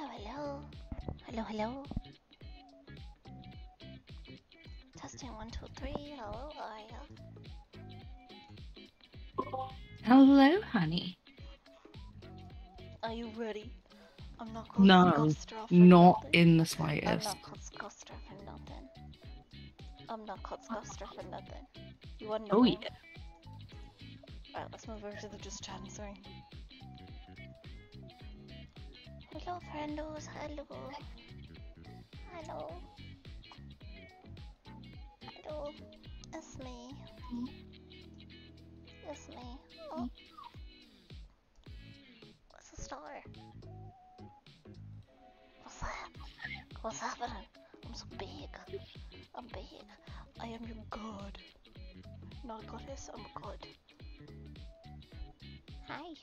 Hello. Hello, hello. Hello. Testing one, two, three. Hello, are you? Hello, honey. Are you ready? I'm not called No, Not nothing. in the I'm slightest. not called Scuffstra for nothing. I'm not called Scuffstra for nothing. You wanna know Oh yeah. Alright, let's move over to the just chatting, sorry. Hello, friendos. Hello. Hello. Hello. It's me. It's me. Oh. What's the star? What's that? What's happening? I'm so big. I'm big. I am your god. Not a goddess, I'm a god. Hi,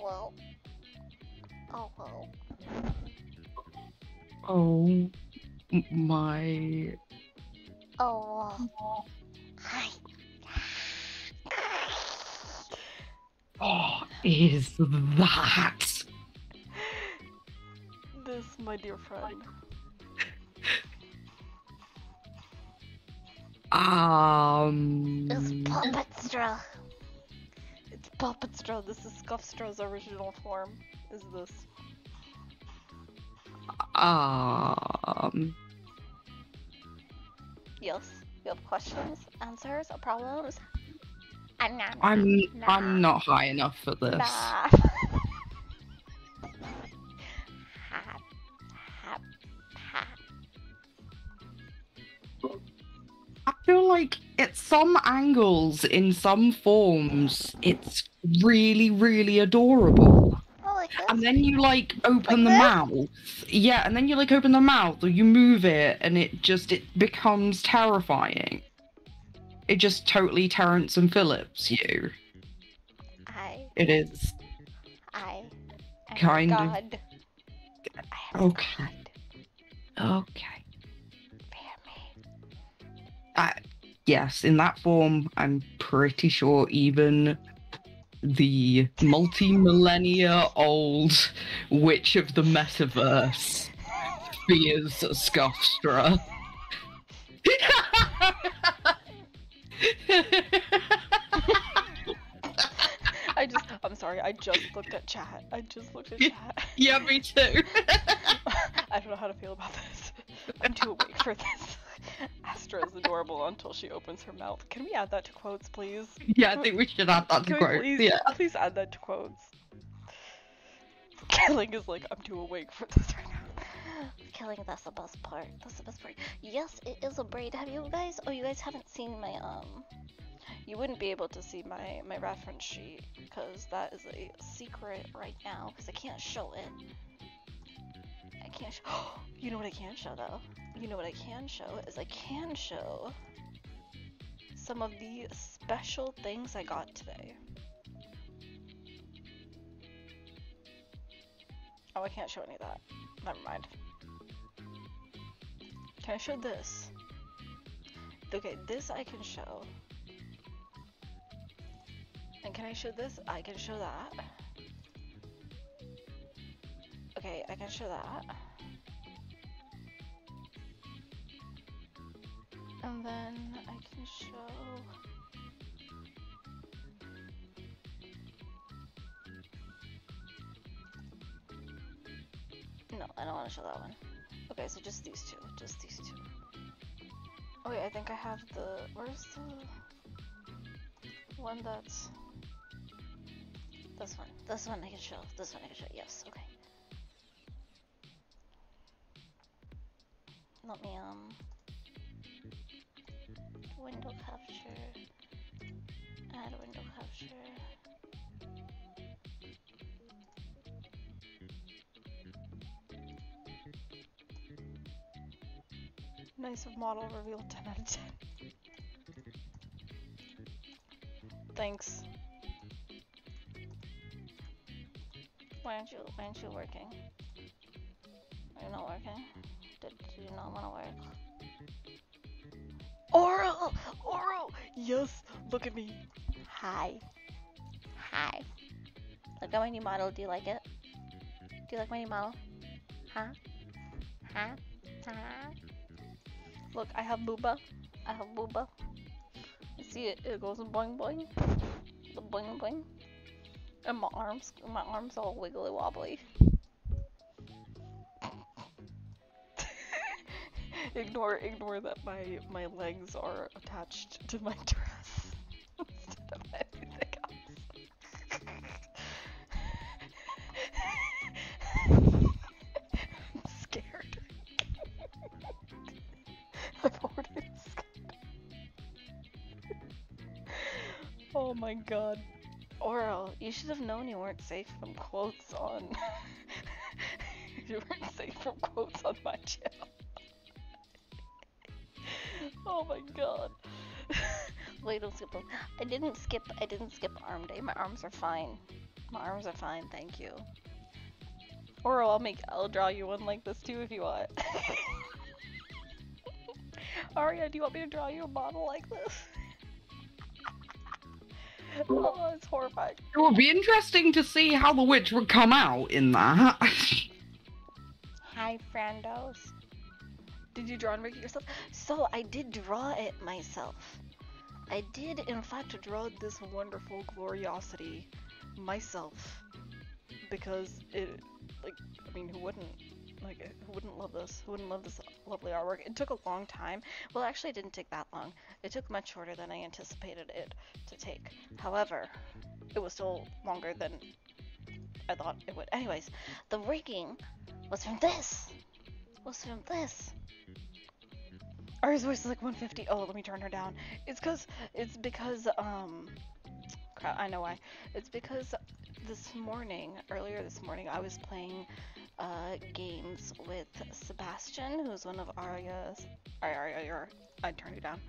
Hello. Oh, hello. Oh my. Oh, uh, hi. Oh, is that? This, my dear friend. Um. It's Puppetstra. It's Puppetstra. This is Scuffstra's original form. Is this? Um. Yes. You have questions, answers, or problems? Nah, nah, I'm. nah, I'm not high enough for this. Nah. Hap, hap, hap. I feel like at some angles, in some forms, it's really, really adorable. Oh, like? And then you like open the Like mouth. Yeah, and then you like open the mouth or you move it and it just it becomes terrifying. It just totally Terrence and Phillips you. I, It is. I, Kind of. God. I am Okay. God. Okay. Uh, yes, in that form, I'm pretty sure even the multi-millennia old witch of the metaverse fears Scuffstra. I just, I'm sorry, I just looked at chat. I just looked at chat. yeah, me too. I don't know how to feel about this. I'm too awake for this. Astra is adorable until she opens her mouth. Can we add that to quotes, please? yeah, I think we should add that to quotes. please, Yeah. please add that to quotes? Killing is like, I'm too awake for this right now. Killing, that's the best part. That's the best part. Yes, it is a braid. Have you guys? Oh, you guys haven't seen my um. You wouldn't be able to see my my reference sheet because that is a secret right now because I can't show it. I can't. Sh- you know what I can show though. You know what I can show is I can show some of the special things I got today. Oh, I can't show any of that. Never mind. Can I show this? Okay, this I can show. And can I show this? I can show that. Okay, I can show that. And then I can show. No, I don't want to show that one. Okay, so just these two. Just these two. Oh wait, I think I have the. Where's the one that's this one? This one I can show. This one I can show. Yes. Okay. Let me um window capture. Add window capture. Nice of model reveal 10 out of 10. Thanks. Why aren't you why aren't you working? Are you not working? Did, did you not want to work? Oral! Oral! Yes! Look at me. Hi. Hi. Look at my new model. Do you like it? Do you like my new model? Huh? Huh? Huh? Look, I have booba. I have booba. You see it? It goes boing boing. The boing boing. And my arms, my arms all wiggly wobbly. Ignore, ignore that my my legs are attached to my dress instead of anything else. I'm scared. I'm already scared. oh my god. Oral, you should have known you weren't safe from quotes on. you weren't safe from quotes on my channel. Oh my god. Wait, don't skip them. I didn't skip. I didn't skip arm day. My arms are fine. My arms are fine. Thank you. Or I'll make. I'll draw you one like this too if you want. Aria, do you want me to draw you a model like this? oh, it's horrifying. It would be interesting to see how the witch would come out in that. Hi, friendos. Did you draw and make it yourself? So I did draw it myself. I did, in fact, draw this wonderful gloriosity myself because it, like, I mean, who wouldn't? Like, who wouldn't love this? Who wouldn't love this lovely artwork? It took a long time. Well, actually, it didn't take that long. It took much shorter than I anticipated it to take. However, it was still longer than I thought it would. Anyways, the rigging was from this. Was from this. Ari's voice is like 150. Oh, let me turn her down. It's cause it's because um crap, I know why. It's because this morning, earlier this morning, I was playing uh games with Sebastian, who's one of Aria's Aria, Aria, you're I turned you down.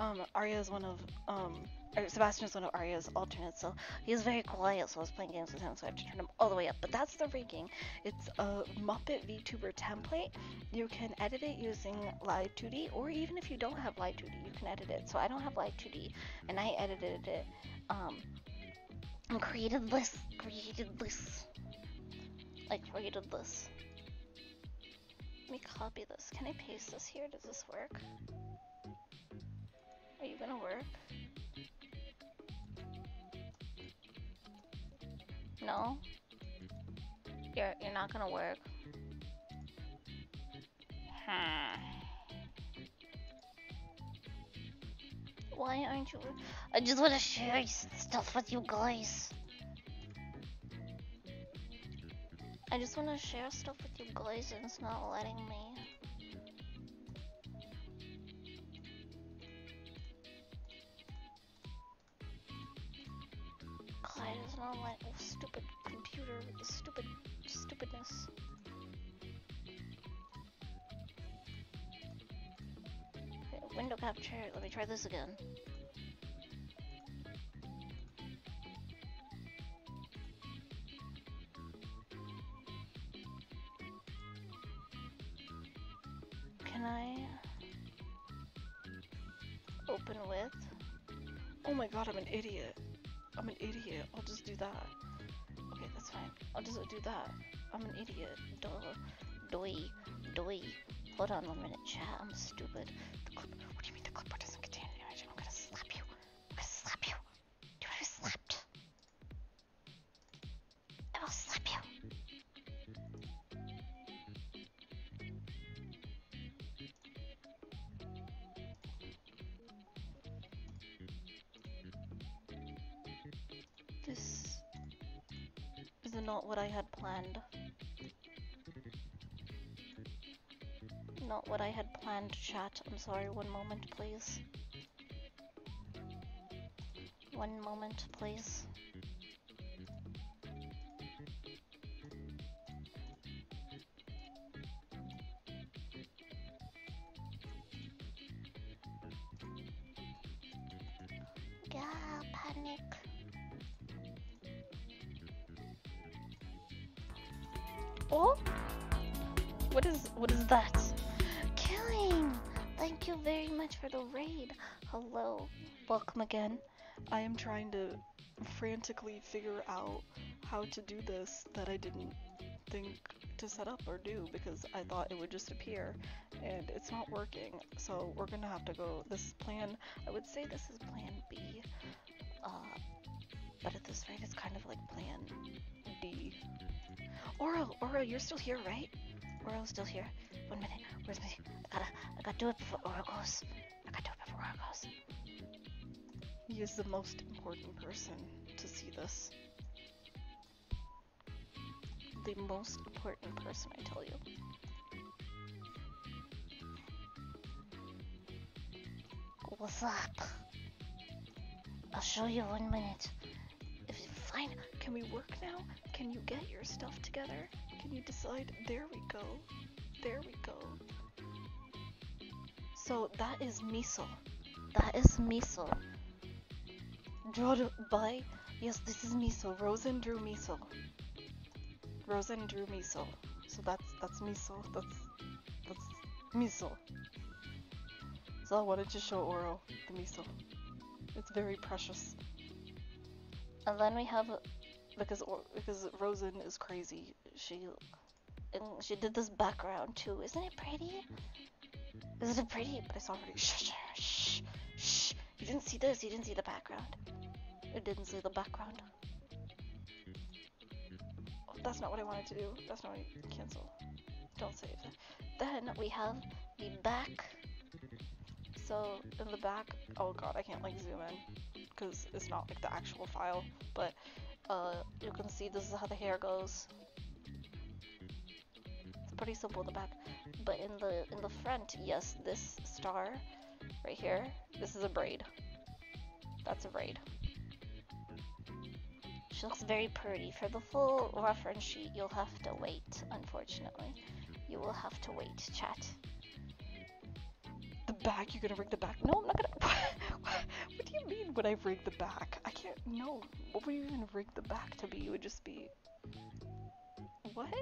Um Aria is one of um or Sebastian is one of Aria's alternates, so he's very quiet, so I was playing games with him, so I have to turn him all the way up. But that's the rigging. It's a Muppet VTuber template. You can edit it using Live 2D, or even if you don't have Live 2D, you can edit it. So I don't have Live 2D, and I edited it, um, and created this, created this, like created this. Let me copy this. Can I paste this here? Does this work? Are you gonna work? No? You're you're not gonna work. Hmm. Why aren't you? I just want to share stuff with you guys. I just want to share stuff with you guys and it's not letting me. Not computer, stupid stupidness. Window capture. Let me try this again. Do that. I'm an idiot. Duh. Doi. Doi. Hold on one minute, chat. I'm stupid. What I had planned. Not what I had planned, chat. I'm sorry, one moment, please. One moment, please. Again. I am trying to frantically figure out how to do this that I didn't think to set up or do because I thought it would just appear and it's not working. So we're gonna have to go this plan. I would say this is plan B. Uh, but at this rate, it's kind of like plan D. Oro, Oro, you're still here, right? Oro's still here. One minute. Where's my? I gotta, I gotta do it before Oro goes. I gotta do it before Oro goes. He is the most important person to see this. The most important person, I tell you. What's up? I'll show you one minute. If fine, Can we work now? Can you get your stuff together? Can you decide? There we go. There we go. So that is miso. that is miso. Drawn by yes, this is miso. Rosen drew miso. Rosen drew miso. So that's that's miso. That's that's miso. So I wanted to show Oro the miso. It's very precious. And then we have Because because Rosen is crazy. She she did this background too. Isn't it pretty? Isn't it pretty? but it's already. Shh, shh, shh. You didn't see this. You didn't see the background. You didn't see the background. Oh, that's not what I wanted to do. That's not what I cancel. Don't save that. Then we have the back. So in the back, oh god, I can't like zoom in because it's not like the actual file. But Uh, you can see this is how the hair goes. It's pretty simple in the back, but in the in the front, yes, this star right here, this is a braid. That's a braid. She looks very pretty. For the full reference sheet, you'll have to wait. Unfortunately, you will have to wait. Chat. the back, you're gonna rig the back? No, I'm not gonna. what do you mean when I rig the back? I can't. No. What would you even rig the back to be? It would just be. What?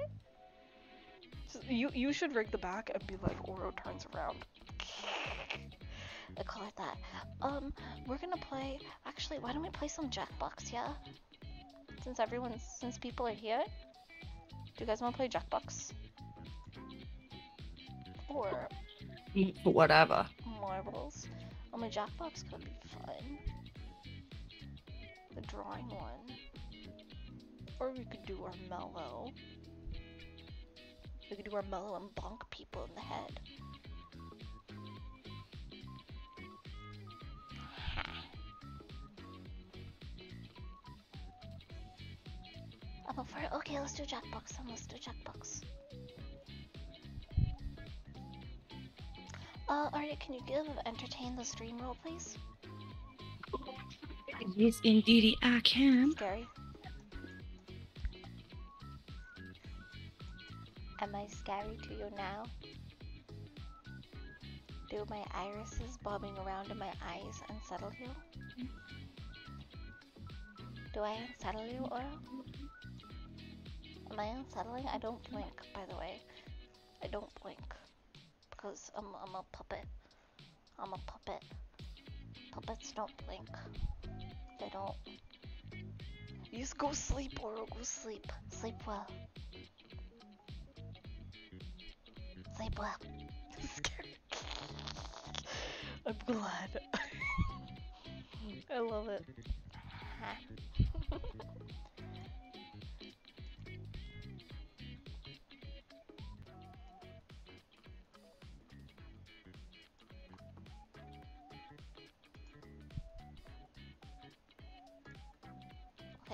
You you should rig the back and be like Oro turns around. I call it that. Um, we're gonna play. Actually, why don't we play some Jackbox? Yeah. Since everyone's, since people are here, do you guys want to play Jackbox? Or Whatever. marbles? Oh, my Jackbox could be fun. The drawing one. Or we could do our mellow. We could do our mellow and bonk people in the head. For. Okay, let's do Jackbox. Then let's do Jackbox. Uh, Arya, can you give entertain the stream roll, please? Yes, indeed, I can. Scary. Am I scary to you now? Do my irises bobbing around in my eyes unsettle you? Do I unsettle you, Oro? Am I unsettling? I don't blink, by the way. I don't blink. Because I'm, I'm a puppet. I'm a puppet. Puppets don't blink. They don't. You just go sleep, Oro. Go sleep. Sleep well. Sleep well. Scary. I'm glad. I love it.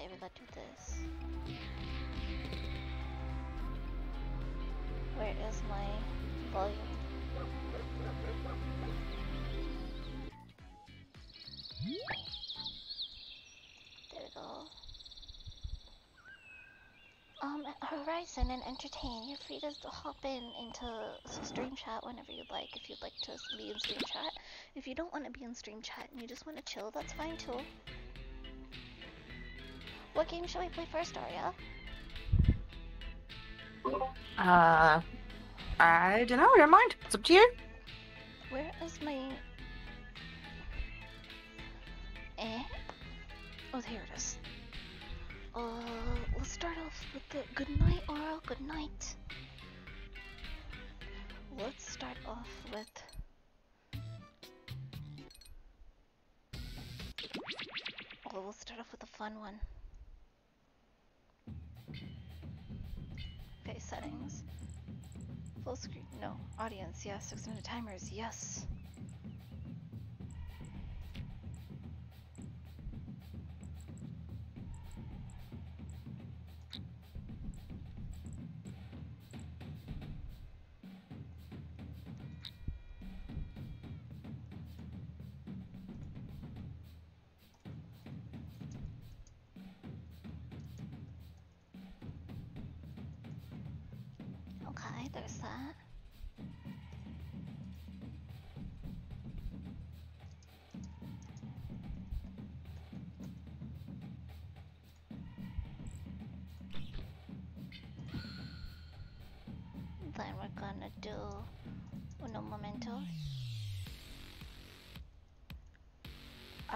Okay, we do this. Where is my volume? There we go. Um, Horizon and Entertain, you're free to hop in into stream chat whenever you'd like, if you'd like to be in stream chat. If you don't want to be in stream chat and you just want to chill, that's fine too. What game shall we play first, Arya? Uh, I don't know. Never mind. It's up to you. Where is my... Eh? Oh, here it is. Uh, let's start off with the good night, Aura. Good night. Let's start off with. Oh, we'll start off with a fun one. Full screen. No. Audience. Yes. Extended timers. Yes.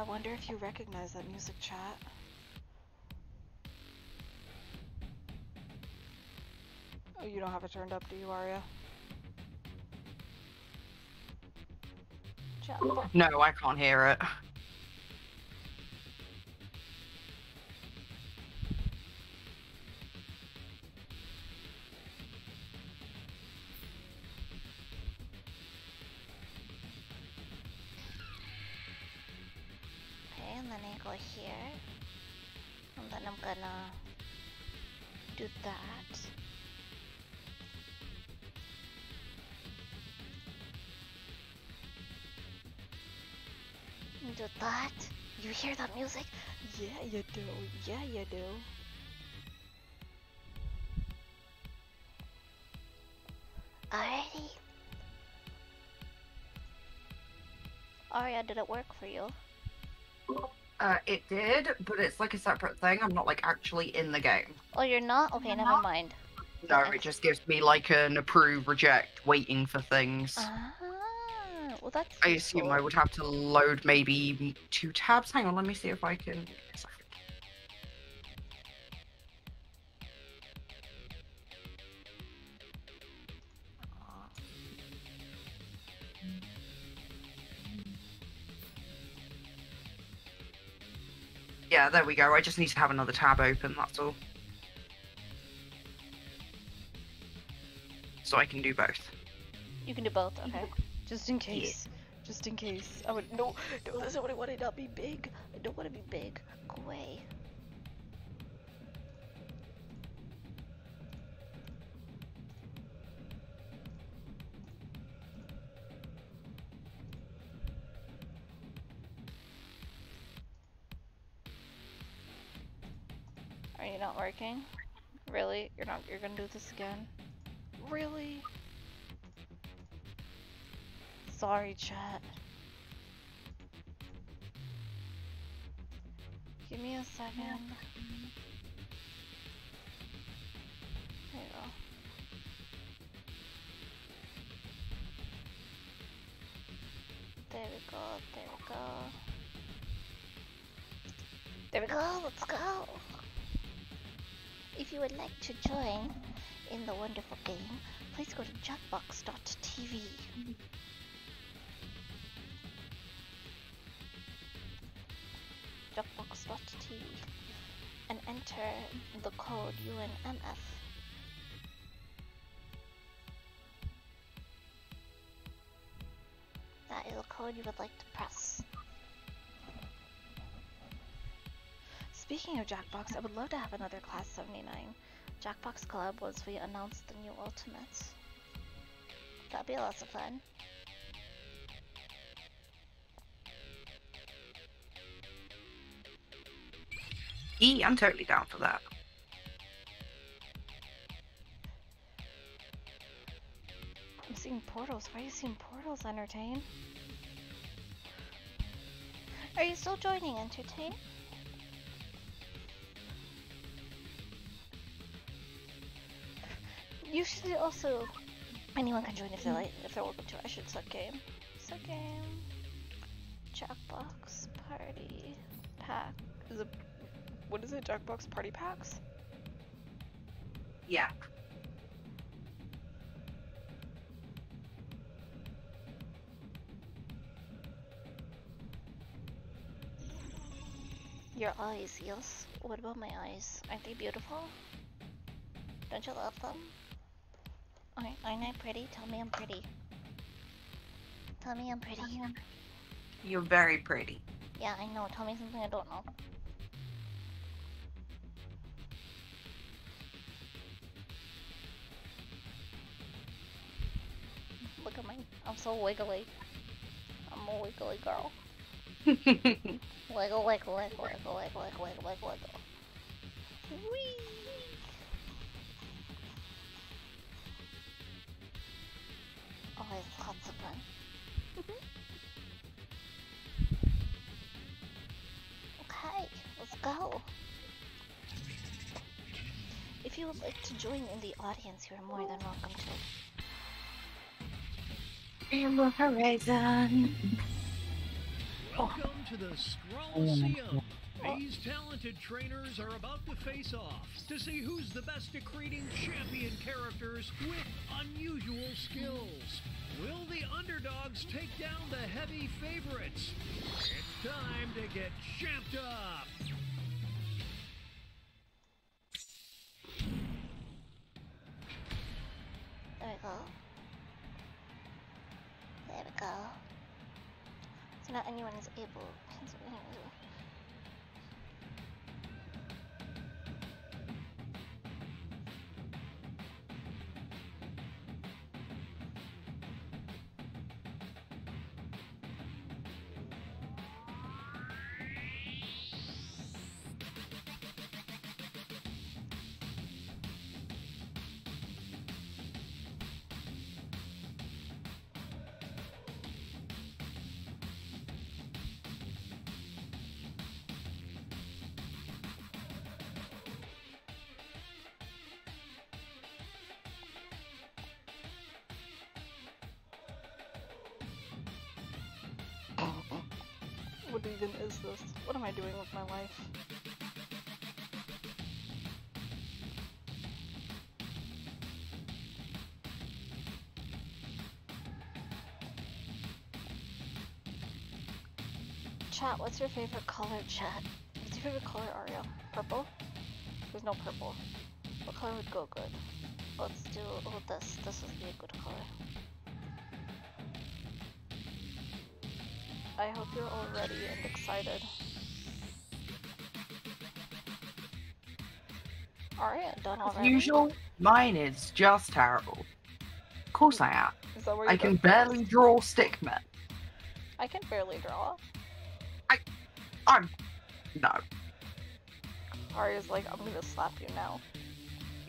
Wonder if you recognize that music chat. Oh, you don't have it turned up, do you? Chat No, I can't hear it. And Do that. You hear that music? Yeah, you do. Yeah, you do. Alrighty. Aria, did it work for you? Uh, it did, but it's like a separate thing. I'm not like actually in the game. Oh, you're not? Okay, never mind. No, Okay. it just gives me like an approve, reject, waiting for things. Ah, well that's I assume I would have to load maybe two tabs. Hang on, let me see if I can. Yeah, there we go. I just need to have another tab open, that's all. So I can do both. You can do both, okay. Just in case. Just in case. I would no no that's not what I want it not be big. I don't want to be big. Go away. Are you not working? Really? You're not you're gonna do this again? Really? Sorry, chat. Give me a second. There you go. There we go, there we go. There we go, let's go! If you would like to join in the wonderful game, please go to jackbox.tv. And enter the code UNMF. That is a code you would like to press. Speaking of Jackbox, I would love to have another Class 79. Jackbox Club once we announce the new ultimates. That'd be lots of fun. E, I'm totally down for that. I'm seeing portals. Why are you seeing portals, Entertain? Are you still joining Entertain? You should also. Anyone can join if they like, if they're open to. it. I should suck game. Suck game. Jackbox party pack. A what is it? Jackbox Party Packs? Yeah. Your eyes, yes. What about my eyes? Aren't they beautiful? Don't you love them? Aren't, aren't I pretty? Tell me I'm pretty. Tell me I'm pretty. You're very pretty. Yeah, I know. Tell me something I don't know. I'm so wiggly. I'm a wiggly girl. wiggle, wiggle, wiggle, wiggle, wiggle, wiggle, wiggle, wiggle. Whee! Oh, Always lots fun. okay, let's go. If you would like to join in the audience, you are more than welcome to. Rainbow Horizon. Welcome to the Scroll oh, These talented trainers are about to face off to see who's the best at creating champion characters with unusual skills. Will the underdogs take down the heavy favorites? It's time to get champed up! There we go ago. So not anyone is able. Anyone What even is this? What am I doing with my life? Chat, what's your favorite color, chat? What's your favorite color, Aria? Purple? There's no purple. What color would go good? Let's do oh this. This would be a good color. I hope you're all ready and excited. Aria, done already. As usual, mine is just terrible. Of course I am. Is that where I can barely first? draw stickmen. I can barely draw. I... I'm... no. Aria's like, I'm gonna slap you now.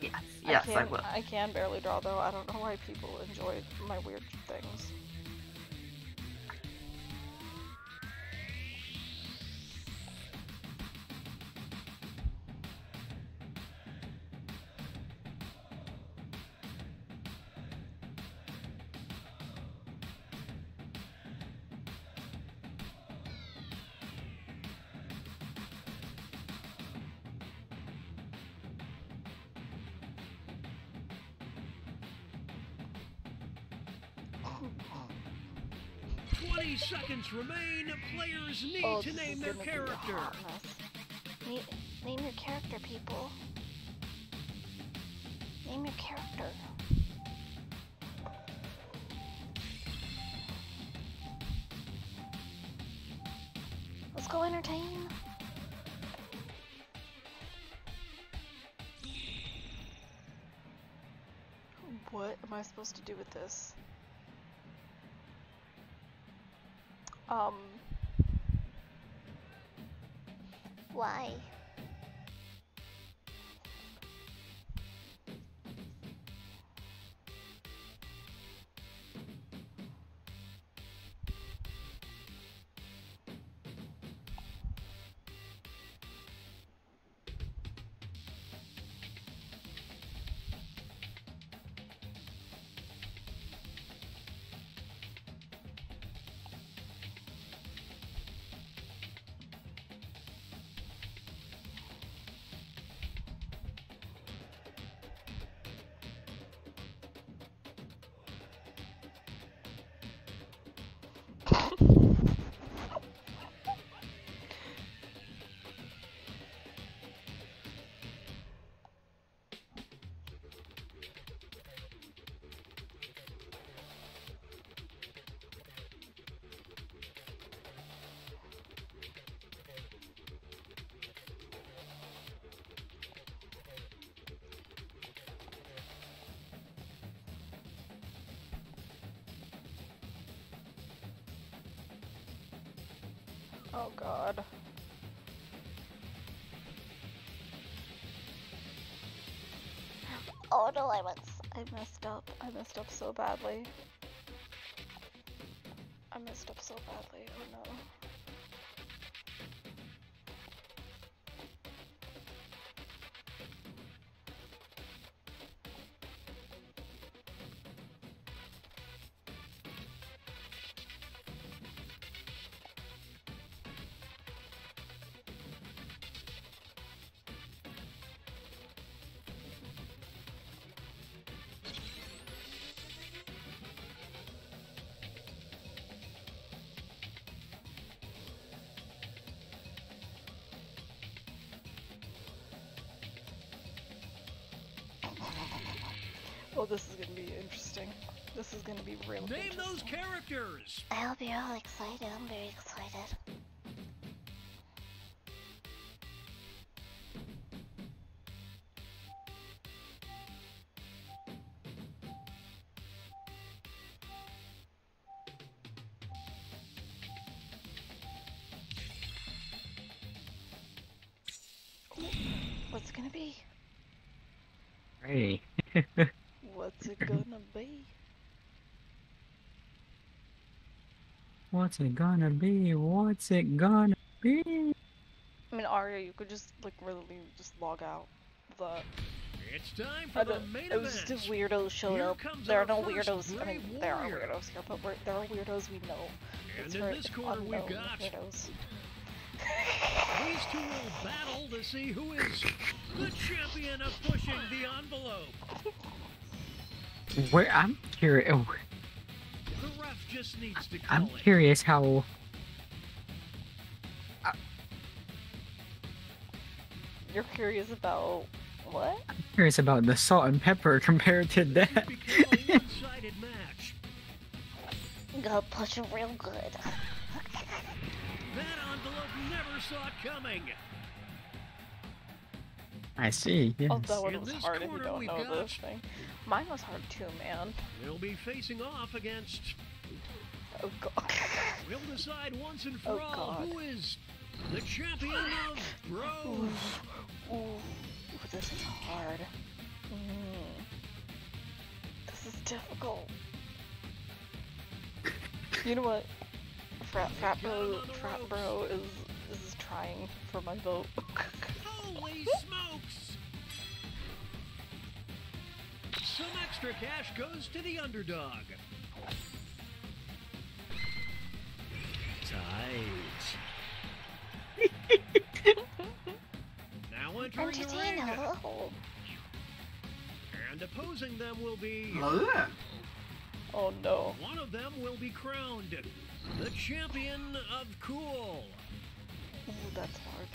Yes, yes, I, I, will. I can barely draw though. I don't know why people enjoy my weird Players need Oh, to name their gonna be a character. Name, name your character, people. Name your character. Let's go entertain. What am I supposed to do with this? Um, Oh god. Oh no, I went. I messed up. I messed up so badly. I messed up so badly. Oh no. This is gonna be interesting. This is gonna be real Name those characters. I'll be all excited. I'm very excited. What's it gonna be? Hey. What's it gonna be? What's it gonna be? What's it gonna be? I mean, Arya, you could just like really just log out. The It's time I for the don't- main it was just event. if weirdos showed Here up. comes There are our no first weirdos. I mean, Brave there are Warrior. weirdos here, but we're, there are weirdos we know. And It's in for this corner, we've unknown got weirdos. these two will battle to see who is the champion of pushing the envelope. Where I'm curious. I'm it. curious how. You're curious about what? I'm Curious about the salt and pepper compared to that. become a one-sided match. Gotta push it real good. That envelope never saw it coming. I see. Yes. Oh, that one In was this hard if you don't we've know got- this thing. Mine was hard too, man. They'll be facing off against. Oh god. We'll decide once and for Oh, all God. who is the champion of bros. Ooh, ooh, this is hard. Mm. This is difficult. You know what? Frat, frat bro, frat bro is is trying for my vote. Holy smokes! Some extra cash goes to the underdog. Tight. now entering the ring, oh. and opposing them will be oh. oh no. one of them will be crowned the champion of cool. Ooh, that's hard.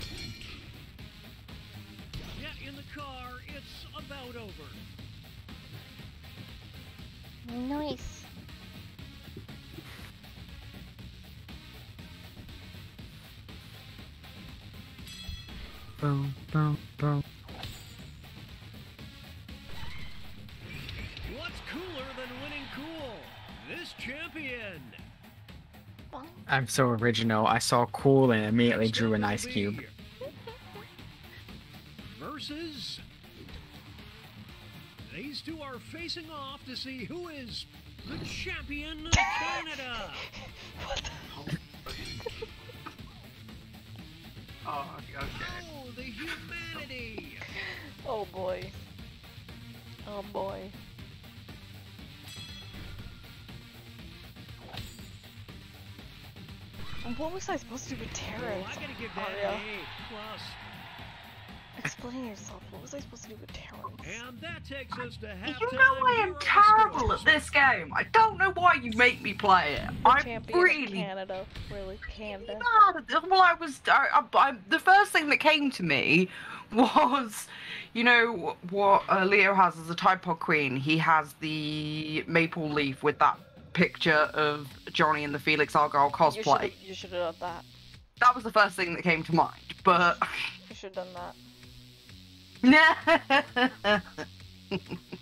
Yet in the car, it's about over. Nice. Boom, boom, boom. What's cooler than winning cool? This champion. I'm so original. I saw cool and immediately Next drew up an ice cube. Versus. These two are facing off to see who is the champion of Canada. Oh, okay. Oh, the humanity. Oh boy. Oh boy. What was I supposed to do with Oh, Terrence? I gotta give that an A plus. Explain yourself. What was I supposed to do with Terrence? And that takes us to halftime. You know I am terrible at this game. I don't know why you make me play it. The I'm champion of really Canada. Really, Canada. bad. Well, I was. I, I, I, the first thing that came to me was, you know, what uh, Leo has as a Tide Queen. He has the maple leaf with that picture of Johnny and the Felix Argyle cosplay. You should have done that. That was the first thing that came to mind. But. You should have done that. Ha ha ha ha ha ha.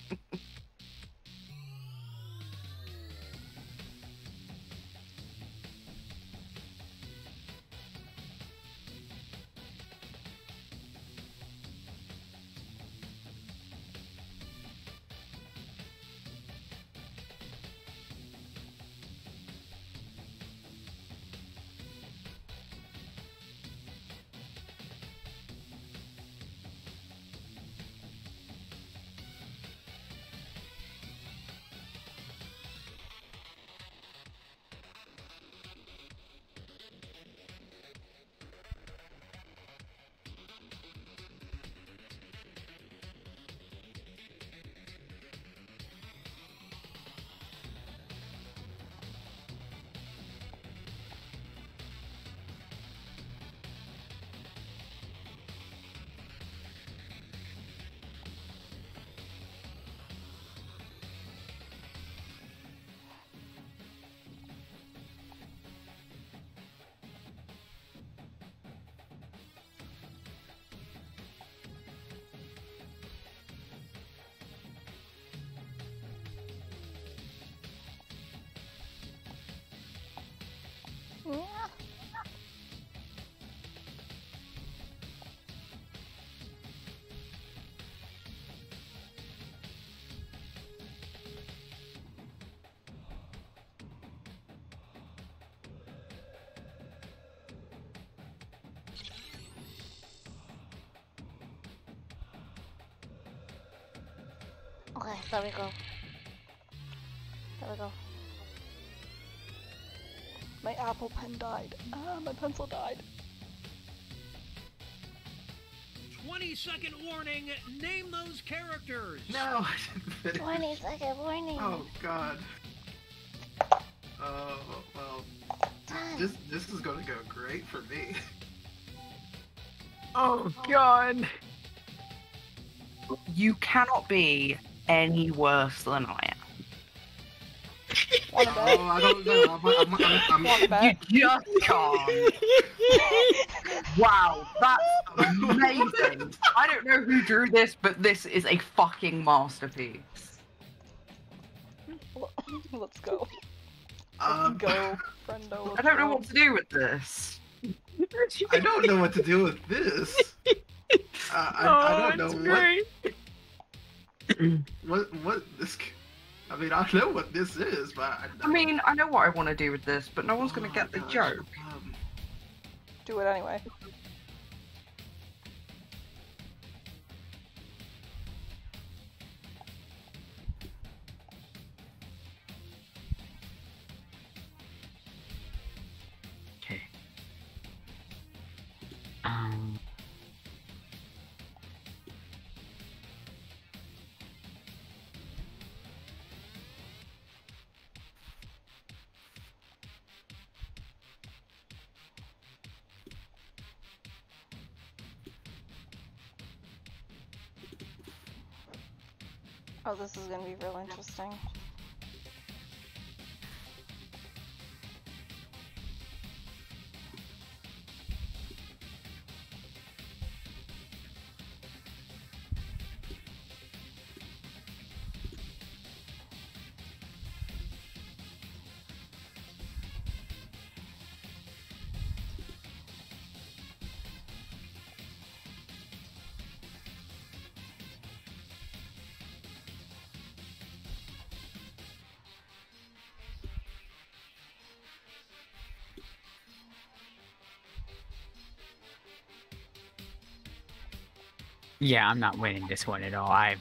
Okay, there we go. There we go. My Apple Pen died. Ah, my pencil died. 20 second warning. Name those characters. No, I didn't finish. 20 second warning. Oh god. Oh well, Done. this this is gonna go great for me. Oh god. You cannot be any worse than I am. Wanna bet? Oh, I don't know. I'm, I'm, I'm, I'm, Wanna bet? You just can't. wow, that's amazing. I don't know who drew this, but this is a fucking masterpiece. Let's go. um, Let's go, friendo. I let's don't know go. what to do with this. I don't know what to do with this. Uh, I, oh, I don't know great. what what what this. I mean, I know what this is, but I, I mean, I know what I want to do with this, but no one's gonna Oh get the gosh. joke. Um, Do it anyway. Okay. Um. Oh, this is gonna be real interesting. Yeah, I'm not winning this one at all. I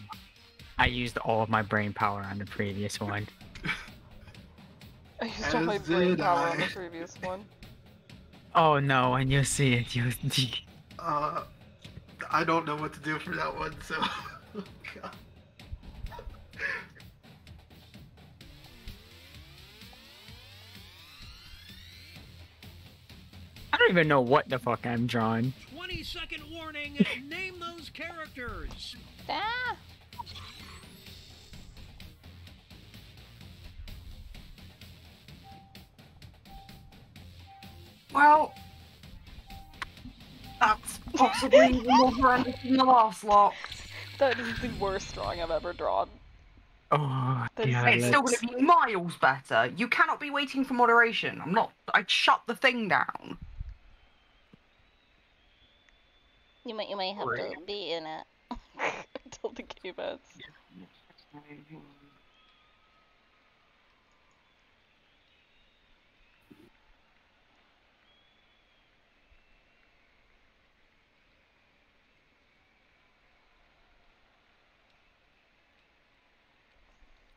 I used all of my brain power on the previous one. I used all my brain did power on the previous one. Oh no, and you'll see it. You uh, I don't know what to do for that one, so. oh, God. I don't even know what the fuck I'm drawing. 20 second warning. Name those characters. Ah! Well, that's possibly more horrendous than the last lot. That is the worst drawing I've ever drawn. Oh That's- god, It's still let's- going to be miles better. You cannot be waiting for moderation. I'm not. I'd shut the thing down. You might you might have to be in it. Until the game ends.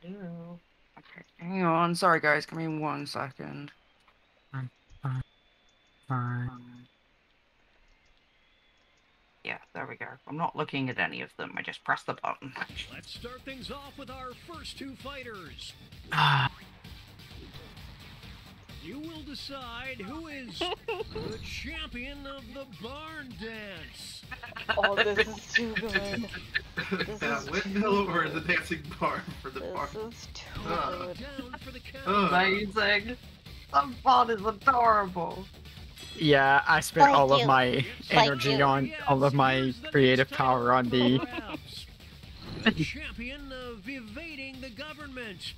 Okay, hang on. Sorry, guys. Give me one second. Fine. Yeah, there we go. I'm not looking at any of them. I just press the button. Let's start things off with our first two fighters. Ah, You will decide who is the champion of the barn dance. Oh, this is too good. This that is windmill too or the dancing barn for the This barn. is too Ah. good. Down for the count. Amazing. The fun is adorable. Yeah, I spent Thank all of my Thank energy you. on all of my creative power on the. Champion of evading the government.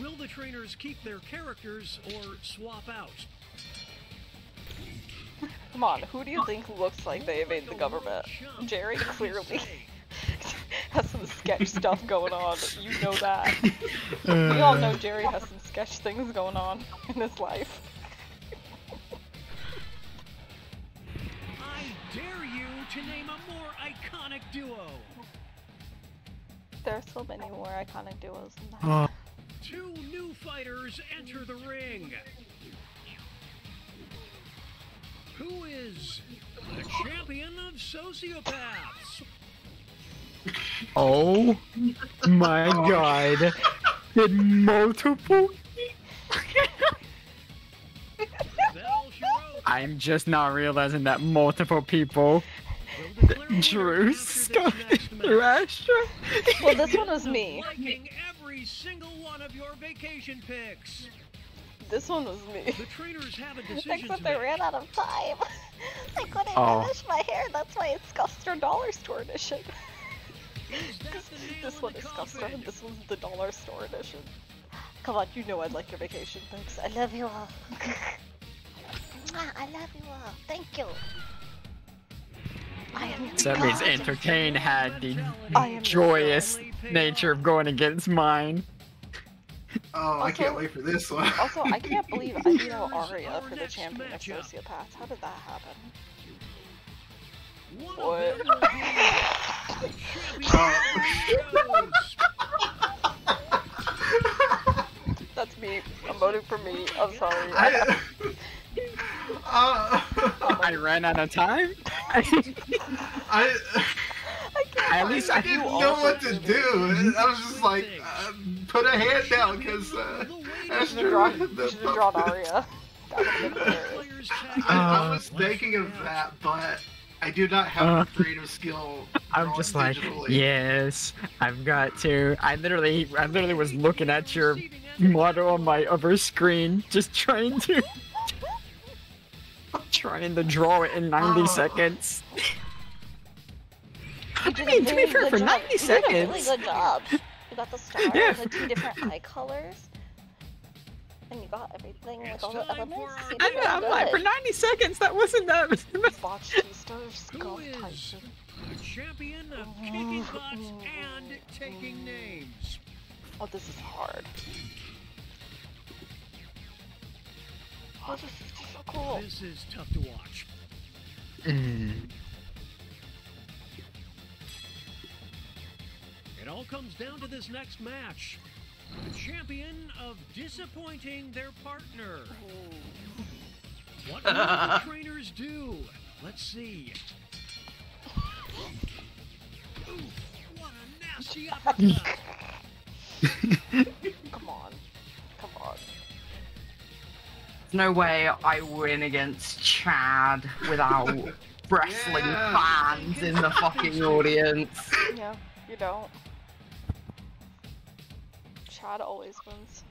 Will the trainers keep their characters or swap out? Come on, who do you think looks like they evade the government? Jerry clearly has some sketch stuff going on. You know that. We all know Jerry has some sketch things going on in his life. To name a more iconic duo. There are so many more iconic duos than that. Oh, Two new fighters enter the ring. Who is the champion of sociopaths? oh my god. Did multiple I'm just now realizing that multiple people will declare winner drew after this Scott next through Well, this one was me. Liking every single one of your vacation picks. This one was me. The trainers have a decision Except to I make. ran out of time. I couldn't Oh. finish my hair. That's why it's Guster Dollar Store edition. Is that the nail This one is coffin? custom. This one's the dollar store edition. Come on, you know I'd like your vacation pics. I love you all. I love you all. Thank you. I am your So that means. Entertain had the joyous nature of going against mine. Oh, I can't wait for this one. Also, I can't believe I beat out Here's Arya for the champion of sociopaths. How did that happen? What? of them will be the champion of That's me. I'm voting for me. I'm sorry. I, uh, I ran out of time. I, At least I I didn't know what to do. I was just like, uh, put a hand down because uh, You that's should have drawn, you should have drawn Arya. That would have been hilarious. Players tag I, I Uh, was thinking of that, but I do not have Uh, the creative skill. I'm just like, digitally. yes, I've got to. I literally, I literally was looking at your model on my other screen, just trying to, trying to draw it in 90 Oh. seconds. I did a mean, to be fair, good for job. 90 You did a really seconds. good job. You got the stars, Yeah. the two different eye colors, and you got everything with all the elements. for I know, I'm like, for 90 seconds, that wasn't that. Botch T-Stars, Who Tyson. the champion of mm-hmm. kicking butts and taking names. Oh, this is hard. Oh, this is difficult. This is tough to watch. Mm. It all comes down to this next match. The champion of disappointing their partner. What will the trainers do? Let's see. Oof, what a nasty uppercut. no way I win against Chad without wrestling Yeah. fans in the fucking audience. Yeah, you don't. Chad always wins.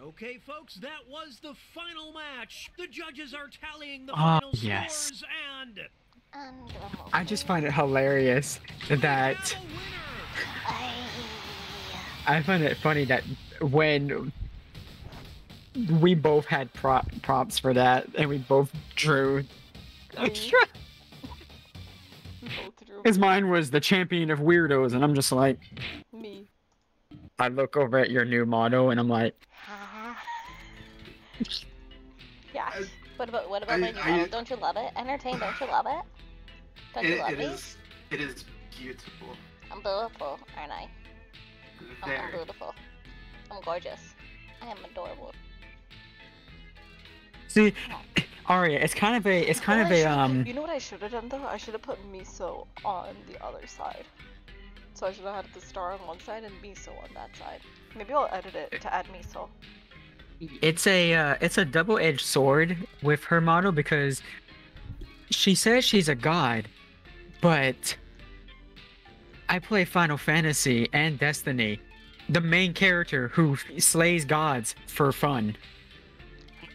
Okay, folks, that was the final match. The judges are tallying the Ah, final yes. scores and And I'm I just find it hilarious that have a winner. I... I find it funny that when we both had prop props for that and we both drew extra. Both drew His mine was the champion of weirdos, and I'm just like, me. I look over at your new model and I'm like, yeah. I- What about what about I- my new I- model? Don't you love it? Entertain, don't you love it? Don't you love it me? is. It is beautiful. I'm beautiful, aren't I? I'm, I'm beautiful. I'm gorgeous. I am adorable. See, Aria, it's kind of a, it's kind of a, um, You know what I should have done though? I should have put miso on the other side. So I should have had the star on one side and miso on that side. Maybe I'll edit it to add miso. it's a, uh, it's a double-edged sword with her model because she says she's a god, but I play Final Fantasy and Destiny. The main character who slays gods for fun.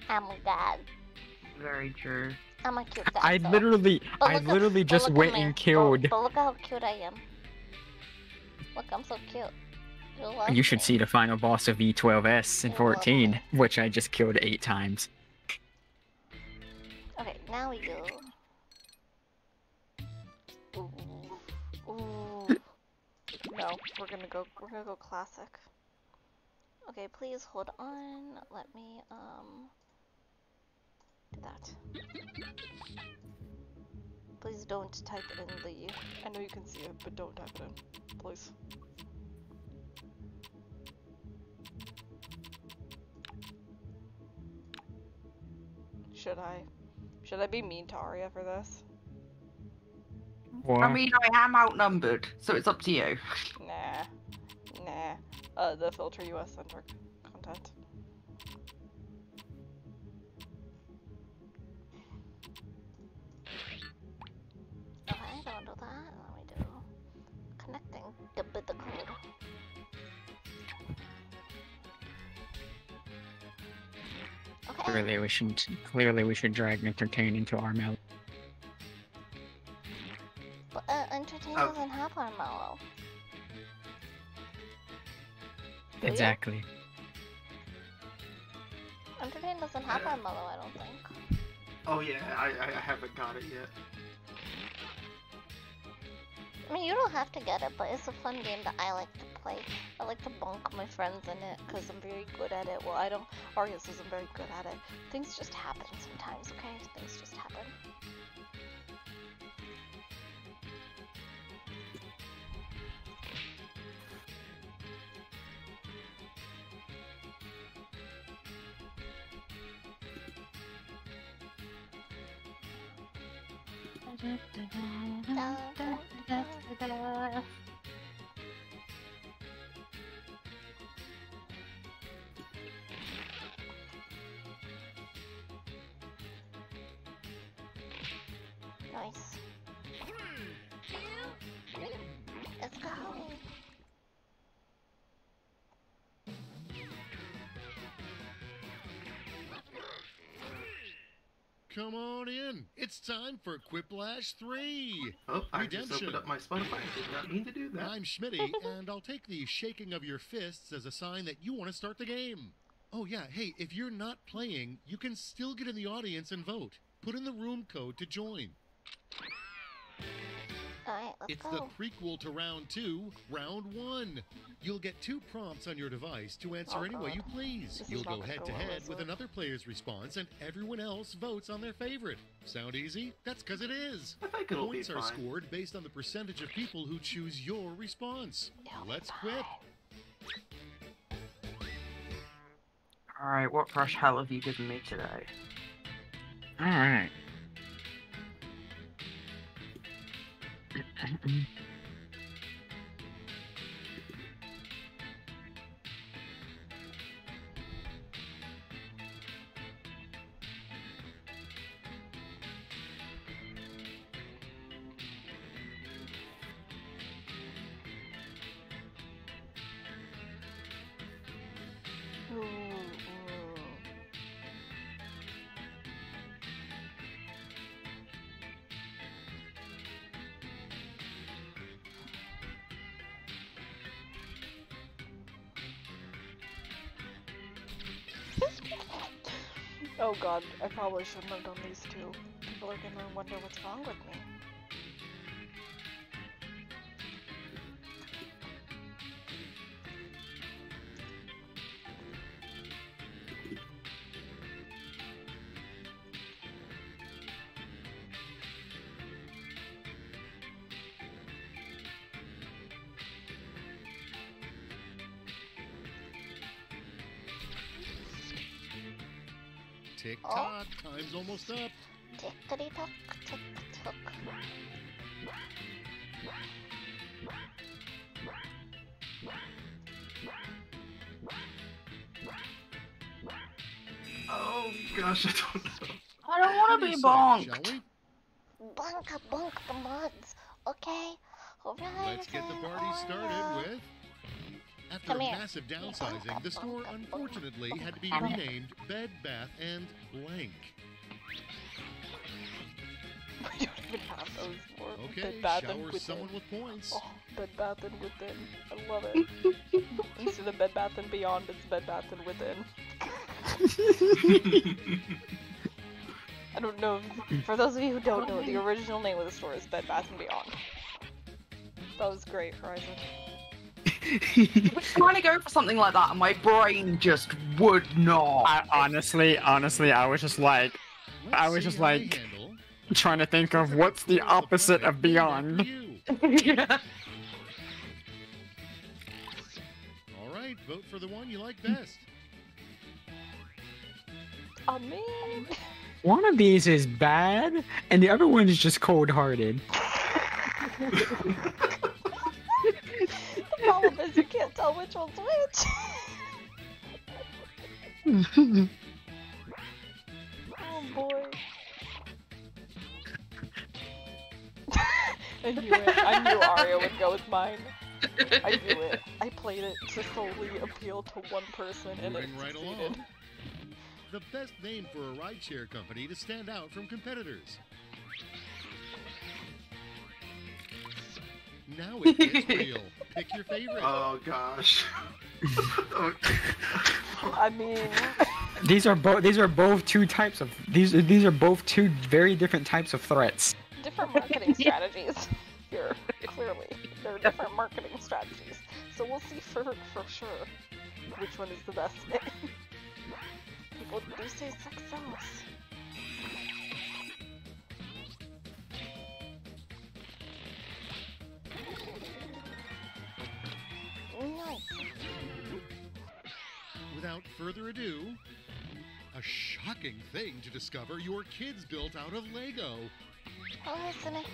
I'm a god. Very true. I'm a cute I dinosaur. literally, But I look at- literally just went and killed. But, look how cute I am. Look, I'm so cute. You, You should me. see the final boss of E12S in Oh, 14, which I just killed eight times. Okay, now we go. Ooh. Ooh. No, we're gonna go. We're gonna go classic. Okay, please hold on. Let me um do that. Please don't type in the... I know you can see it, but don't type it in. Please. Should I? Should I be mean to Arya for this? Why? I mean, I am outnumbered, so it's up to you. Nah. Nah. Uh, the filter US centric content. Clearly we should clearly we should drag entertain into our mail. But uh, Entertain Oh. doesn't have Armello. Do ya? Exactly. Entertain doesn't have Yeah. Armello, I don't think. Oh yeah, I, I I haven't got it yet. I mean, you don't have to get it, but it's a fun game that I like to play. I like to bunk my friends in it because I'm very good at it. Well, I don't. Arius isn't very good at it. Things just happen sometimes, okay? Things just happen. Da, da, da, da, da. Nice. Let's go. Come on in. It's time for Quiplash 3. Oh, I just opened up my Spotify. Did not mean to do that. I'm Schmitty, and I'll take the shaking of your fists as a sign that you want to start the game. Oh, yeah, hey, if you're not playing, you can still get in the audience and vote. Put in the room code to join. Alright, let's It's go. the prequel to round two, round one. You'll get two prompts on your device to answer Oh, any way you please. This You'll go head to head with another player's response, and everyone else votes on their favorite. Sound easy? That's because it is. I think it'll Points are fine. scored based on the percentage of people who choose your response. It'll Let's quit. Alright, what fresh hell have you given me today? All Mm-mm. Probably shouldn't have done these two. People are gonna wonder what's wrong with me. Time's almost up. Tickety tock, tick tock. Oh gosh, I don't know. I don't want to be do bonked. Shall we? Bunka bunk the muds. Okay? Alright. Let's get the party started with. After Come a here. massive downsizing, the store unfortunately had to be renamed Bed Bath and Blank. Okay, Bed Bath and shower Within. someone with points. Oh, Bed Bath and Within. I love it. Instead of Bed Bath and Beyond, it's Bed Bath and Within. I don't know. If, for those of you who don't know, the original name of the store is Bed Bath and Beyond. That was great, Horizon. I was trying to go for something like that, and my brain just would not. I honestly, honestly, I was just like Let's I was just like- handle trying to think of what's the opposite of beyond. named after you. All right, vote for the one you like best. Oh man! one of these is bad, and the other one is just cold-hearted. The problem is you can't tell which one's which. oh boy. I knew it. I knew Aria would go with mine. I knew it. I played it to solely appeal to one person and it Moving right succeeded. along. The best name for a rideshare company to stand out from competitors. Now it gets real. Pick your favorite. Oh gosh. I mean, These are both. These are both two types of. These. These are both two very different types of threats. Different marketing strategies here. Clearly, there are different marketing strategies. so we'll see for for sure which one is the best name. People do say sex sells. Nice. Without further ado, a shocking thing to discover your kids built out of Lego. Oh, hi, Cynic.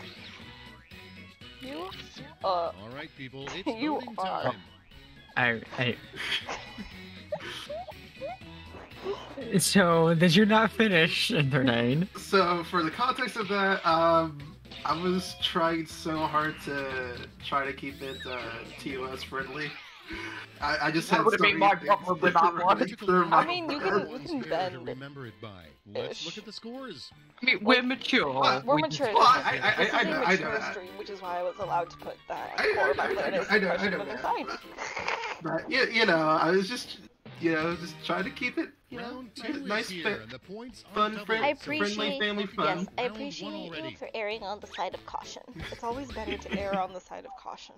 You? Uh, All right, people, it's You are- time. I. I. So did you not finish Internine? so for the context of that, um, I was trying so hard to try to keep it uh, TOS friendly. I, I just That had would've been my problem with that one. running I mean, you can- head. you can bend remember it by. Let's look at the scores. I mean, we're mature. What? we're we mature. Well, I- I- this I know- a I know mature stream, which is why I was allowed to put that I- core I- of my I- plan I- is I know- I know with But you, you know, I was just, you know, just trying to keep it, you know, Round two nice, is here, and the points fun, friend- friendly family fun. yes, I appreciate you for erring on the side of caution. It's always better to err on the side of caution.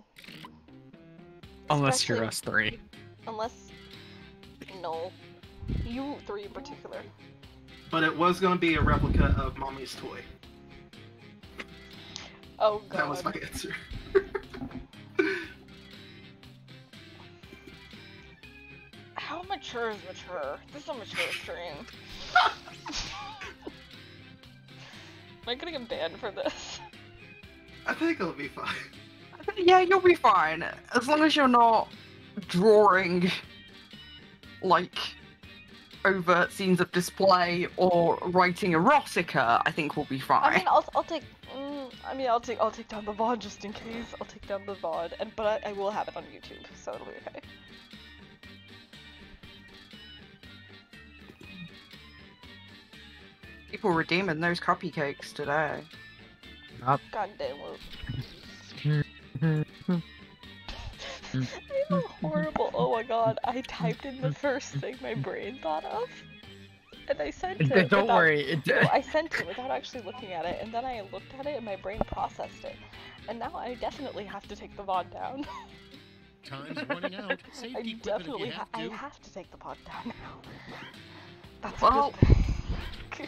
Unless you're us three. Unless, no, you three in particular. But it was going to be a replica of Mommy's toy. Oh god. That was my answer. How mature is mature? This is a mature stream. Am I gonna get banned for this? I think it'll be fine. Yeah, you'll be fine. As long as you're not drawing, like, overt scenes of display or writing erotica, I think we'll be fine. I mean, I'll, I'll take. Mm, I mean, I'll take. I'll take down the VOD just in case. I'll take down the VOD, and but I, I will have it on YouTube, so it'll be okay. People redeeming those copy cakes today. God damn it. I'm horrible. Oh my god, I typed in the first thing my brain thought of, and I sent it. Don't without- worry. It, No, I sent it without actually looking at it, and then I looked at it and my brain processed it. And now I definitely have to take the VOD down. Time's running out. I Safety equipment if definitely you ha- have I to. have to take the VOD down now. That's Well- a good thing.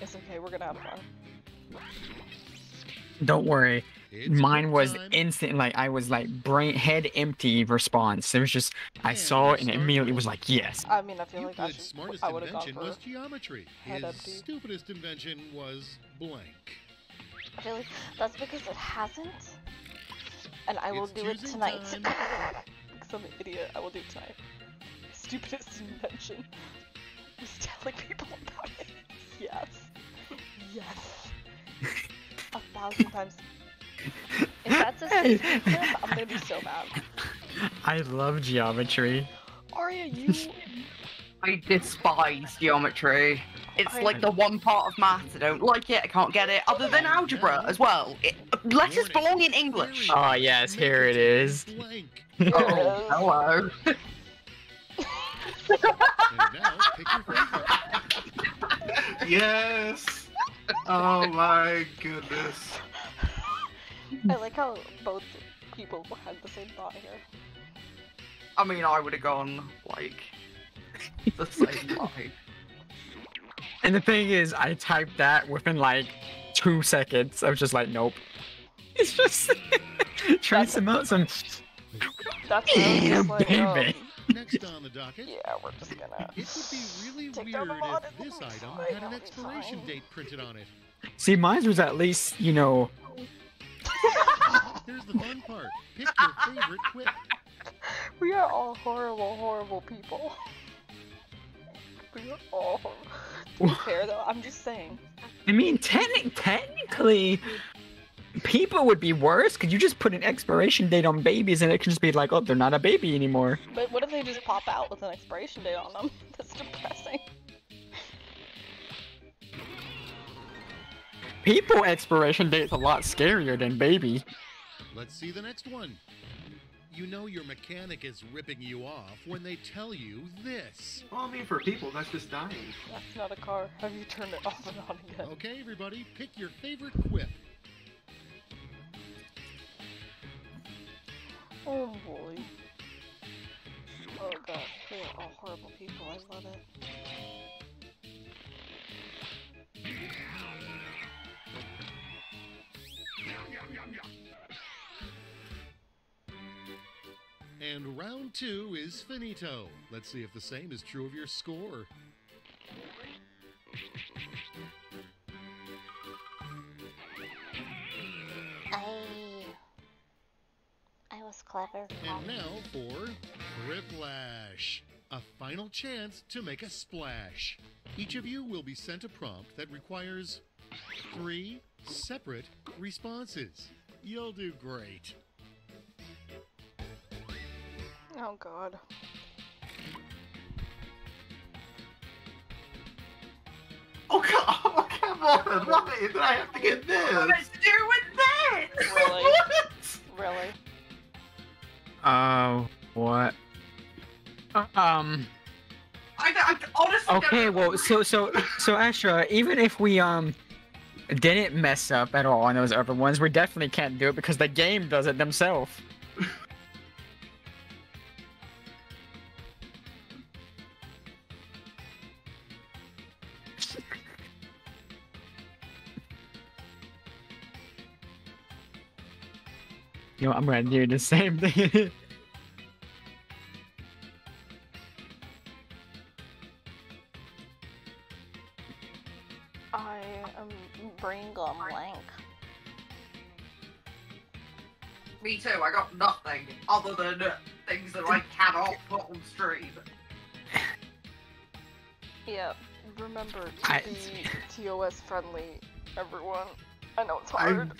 it's okay, we're gonna have fun. Don't worry. It's Mine was time. instant. Like I was like brain head empty response. It was just I saw it and it immediately with- was like yes. I mean, I feel like I Euclid's should. smartest I would have gone invention for. was geometry. His empty. stupidest invention was blank. I feel like that's because it hasn't. And I will It's do it tonight. time. Because I'm an idiot, I will do it tonight. Stupidest invention was telling people about it. Yes. Yes. A thousand times. If that's a Hey. Clip, I'm gonna be so mad. I love geometry. Arya, you. I despise geometry. It's I- like the one part of maths I don't like it, I can't get it, other than algebra as well. It, letters belong in English. Oh yes, here it is. Oh, hello. And now pick your favorite. Yes. Oh my goodness. I like how both people had the same thought here. I mean, I would have gone, like, the same line. And the thing is, I typed that within like two seconds. I was just like, nope. It's just trace them out some That's why I damn like, um, baby. Next on the docket, Yeah, we're just gonna. it would be really Take down the weird if this item fine, had an expiration date printed on it. See, mine was at least, you know, Here's the fun part. Pick your favorite quip. We are all horrible, horrible people. We are all. To be fair though, I'm just saying. I mean, techni- technically, people would be worse because you just put an expiration date on babies and it can just be like, oh, they're not a baby anymore. But what if they just pop out with an expiration date on them? That's depressing. People expiration date's a lot scarier than baby. Let's see the next one. You know your mechanic is ripping you off when they tell you this. Well, I mean, for people, that's just dying. That's not a car. Have you turned it off and on again? Okay, everybody, pick your favorite quip. Oh boy. Oh god, we are all horrible people. I love it. And round two is finito. Let's see if the same is true of your score. Was clever. And now for Quiplash. A final chance to make a splash. Each of you will be sent a prompt that requires three separate responses. You'll do great. Oh god. Oh, come, oh, come on! Why did I have to get this? What does it do with this? Really? What? Really? Oh, what? Um. I, I honestly Okay, don't well, so so so Astra, even if we um didn't mess up at all on those other ones, we definitely can't do it because the game does it themselves. Know, I'm gonna do the same thing. I am brain gone blank. Me too. I got nothing other than uh, things that I cannot put on stream. Yeah, remember to I- be TOS friendly, everyone. I know it's I'm- hard.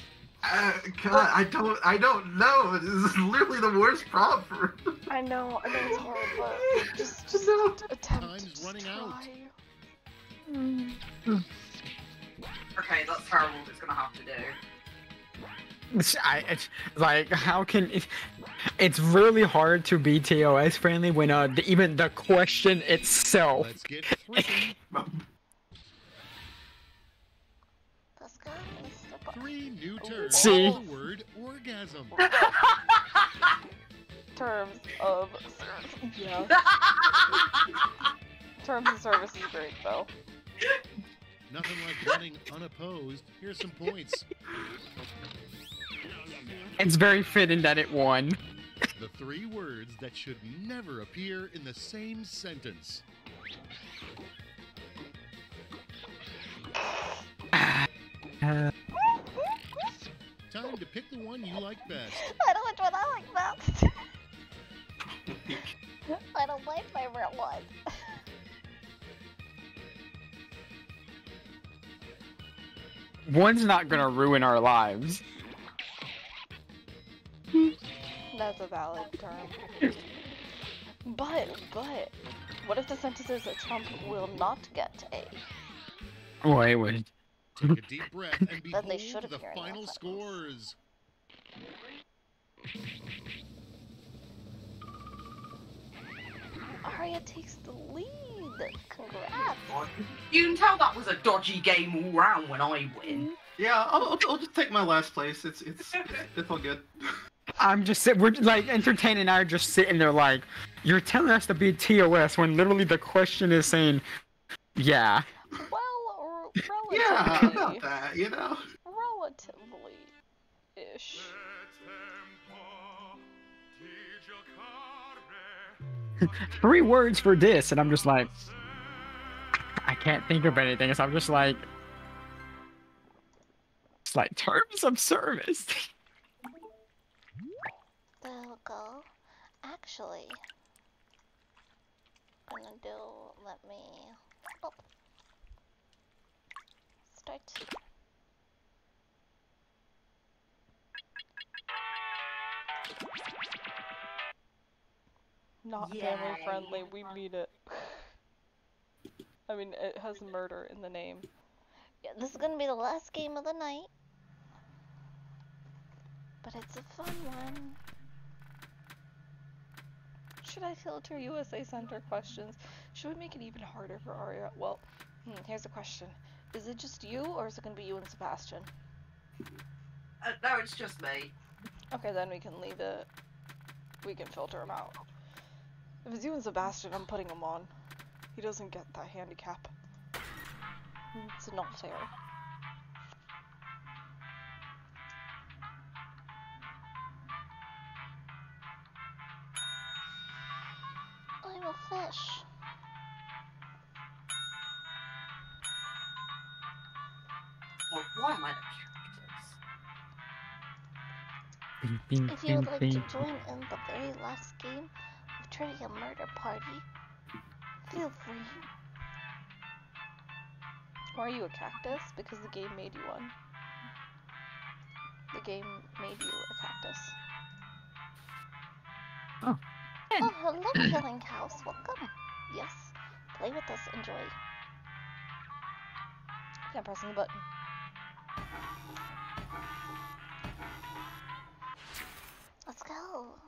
Uh, God, I don't, I don't know. This is literally the worst prompt for. I know, I know it's hard, but just, just No. attempt. Time's just running out. try. Okay, that's terrible. What it's gonna have to do. It's- I, it's like how can it, it's really hard to be TOS friendly when uh the, even the question itself three new Ooh. terms. See? The word orgasm. Terms of service. Yeah. Terms of service is great though. Nothing like running unopposed. Here's some points. it's very fitting that it won. The three words that should never appear in the same sentence. Uh, Time to pick the one you like best. I know which one I like best. I don't like my real one. one's not gonna ruin our lives. That's a valid term. But, but, what if the sentence is that Trump will not get A? Oh, it would. Take a deep breath and Then they should behold the appear in that final sentence. scores. Arya takes the lead. Congrats. You can tell that was a dodgy game all round when I win. Yeah, I'll, I'll, I'll just take my last place. It's, it's, it's all good. I'm just sit- we're like entertaining. and I are just sitting there like, you're telling us to be TOS when literally the question is saying, yeah. Well, r- Yeah, about that, you know. Relatively. Ish. three words for this, and I'm just like, I can't think of anything. So I'm just like, it's like terms of service. There we go. Actually, gonna do. Let me. Oh. Not Yay. family friendly. We mean it. I mean, it has murder in the name. Yeah, this is gonna be the last game of the night. But it's a fun one. Should I filter USA-centric questions? Should we make it even harder for Aria? Well, hmm, here's a question. Is it just you, or is it gonna be you and Sebastian? Uh, no, it's just me. Okay, then we can leave it. We can filter him out. If it's you and Sebastian, I'm putting him on. He doesn't get that handicap. It's not fair. I'm a fish. Well, why am I the characters? Bing, bing, If you would like bing. to join in the very last game of Trivia Murder Party, feel free. Or are you a cactus? Because the game made you one. The game made you a cactus. Oh. Oh, hello, Killing House. Welcome. Yes, play with us. Enjoy. Yeah, pressing the button. Go.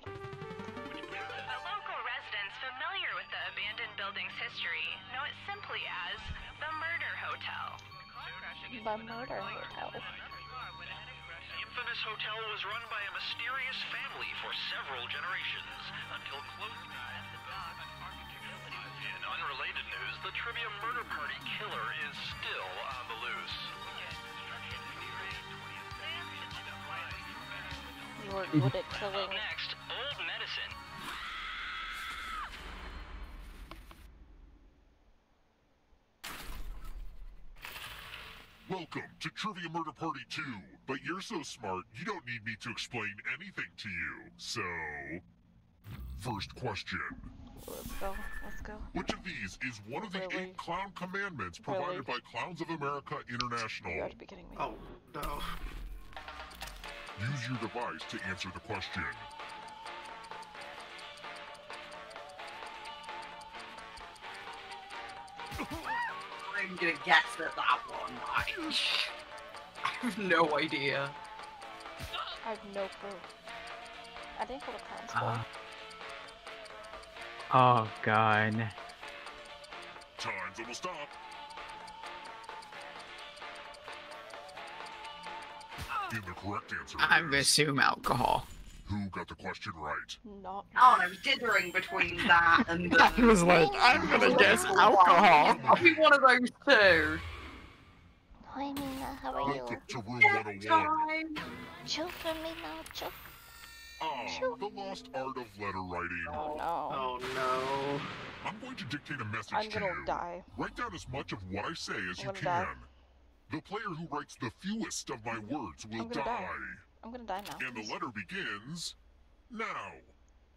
The local residents familiar with the abandoned building's history know it simply as the Murder Hotel. The murder hotel. The infamous hotel was run by a mysterious family for several generations until close. In unrelated news, the trivia murder party killer is still on the loose. You are good at killing. Next, old medicine. Welcome to Trivia Murder Party 2, but you're so smart you don't need me to explain anything to you. So, first question. Let's go. Let's go. Which of these is one of the Really? eight clown commandments Really? provided by Clowns of America International? You gotta be kidding me. Oh no. Use your device to answer the question. I'm gonna guess at that one. I, I have no idea. I have no clue. I didn't go to clown school. Uh, oh god. Time's almost up. In the correct answer I'm gonna is, assume alcohol. who got the question right? Not. Oh, I was dithering between that and the. I was like, I'm gonna guess alcohol. I'll be one of those two. Hi, Nina. How are you? Welcome to Room 101. time. Chill for me now. Chill. Ah, the lost art of letter writing. Oh no. Oh no. I'm going to dictate a message I'm to gonna die. Write down as much of what I say as I'm you gonna die. Can. The player who writes the fewest of my words will I'm gonna die. die. I'm gonna die now. And the letter begins now.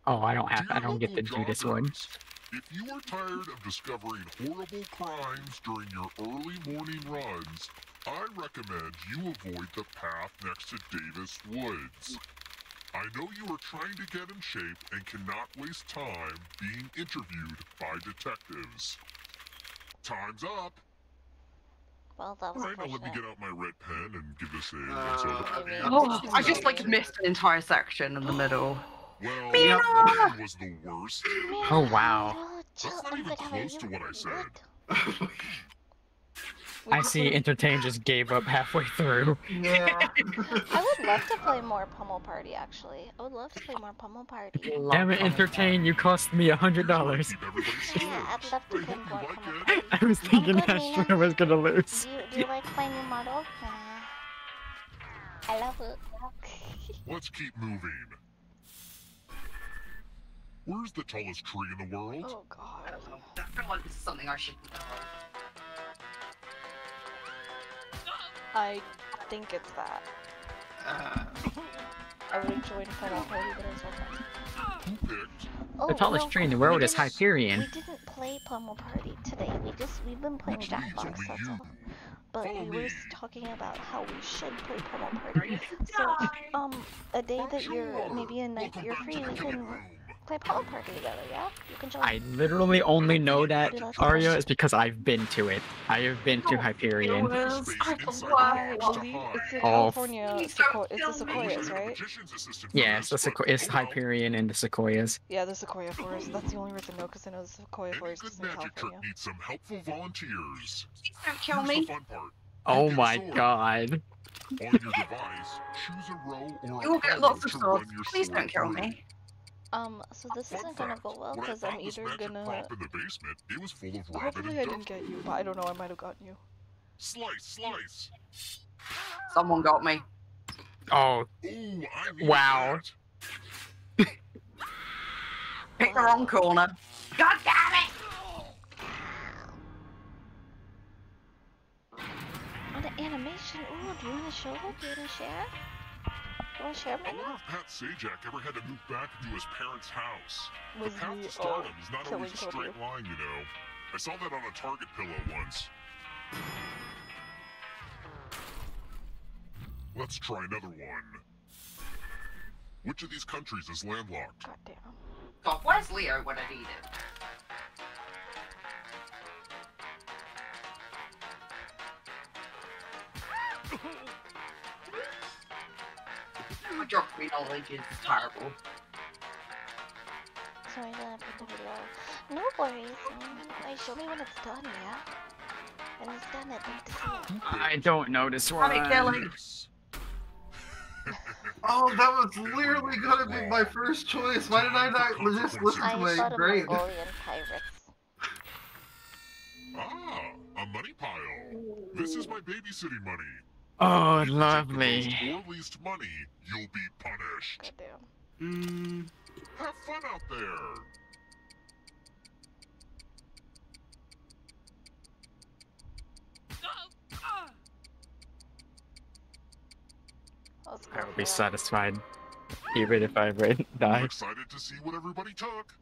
Oh, I don't have. I don't get to local do this one. If you are tired of discovering horrible crimes during your early morning runs, I recommend you avoid the path next to Davis Woods. I know you are trying to get in shape and cannot waste time being interviewed by detectives. Time's up. Well, that was Alright, now let me get out my red pen and give this a Uh, once over. yeah. Oh, I just like missed an entire section in the middle. Well, Meow. that one was the worst. Oh, wow. That's not even good. How are close to what I said. I see Entertain just gave up halfway through. Yeah. I would love to play more Pummel Party, actually. I would love to play more Pummel Party. Damn it, Entertain, you cost me a hundred dollars. Yeah, I'd love to play more Pummel. Party. I was thinking good, Astro was gonna Do lose. you, do you like my new model? Nah. I love it. Let's keep moving. Where's the tallest tree in the world? Oh god. I feel like this is something I should know. I think it's that. Uh, I would have joined Final Party, but I was like, Who picked? Oh, The tallest well, tree in the world is Hyperion. We didn't play Pummel Party today. We just we've been playing Which means Jackbox. That's all. But Follow we were me. s- talking about how we should play Pummel Party. So, um, a day that you're maybe a night Welcome you're free, we can room. Play Pummel Party together. Yeah, you can join. I literally only know that Dude, that's Arya awesome. is because I've been to it. I have been to Hyperion. Viewers, Space I inside why- the I box to believe hide. it's in Oh, California. please Sequo- don't it's the. Sequoias, right? Magician's assistant for Yeah, it's, the this, Sequ- but, it's Hyperion and the Sequoias. Yeah, the Sequoia Forest. That's the only reason I know, because I know the Sequoia Any Forest is in magic trick California. needs some helpful volunteers. Don't kill me. the fun part. Oh my god. On your device, choose a row or You will get lots of swords. Please don't kill through. me. Um, so this Fun isn't gonna go well because I'm either gonna. in the basement, it was full of rabbit Hopefully I didn't get you, but I don't know, I might have gotten you. Slice, slice. Someone got me. Oh, Ooh, I Wow. Pick the wrong corner. God damn it! Oh, the animation. Ooh, do you wanna show? Do you wanna share? You wanna share I mine? wonder if Pat Sajak ever had to move back to his parents' house. Was the path to uh, stardom is not always a Kobe? straight line, you know. I saw that on a Target pillow once. Let's try another one. Which of these countries is landlocked? God damn. God, where's Leo when I need him? My geography knowledge is terrible. Sorry that I put the video. No worries. Wait, show me when it's done, yeah? When it's done, I'd like to see it. I don't know this one. Rabbit killing. Yes. oh, that was literally gonna be my first choice. Why did I not just listen I to my thought of brain? Mongolian pirates. Ah, a money pile. This is my babysitting money. Oh, you lovely. or least money, you'll be punished. God damn. Mm, Have fun out there. Let's I will be satisfied. Even if I would I'm die. excited to see what everybody took.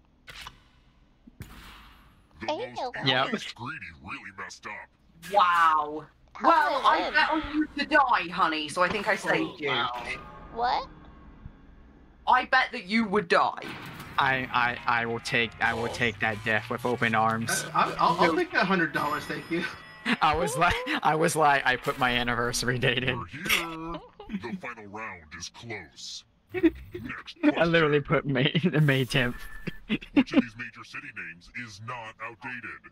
The I most know. Yep. greedy really messed up. Wow. How Well, I I bet on you to die, honey, so I think I oh, saved you. wow. What? I bet that you would die. I, I, I will take, I will take that death with open arms. Uh, I, I'll, I'll take that hundred dollars, thank you. I was like, I was like, I put my anniversary date in. Here. the final round is close. I literally put May, May 10th. Which of these major city names is not outdated?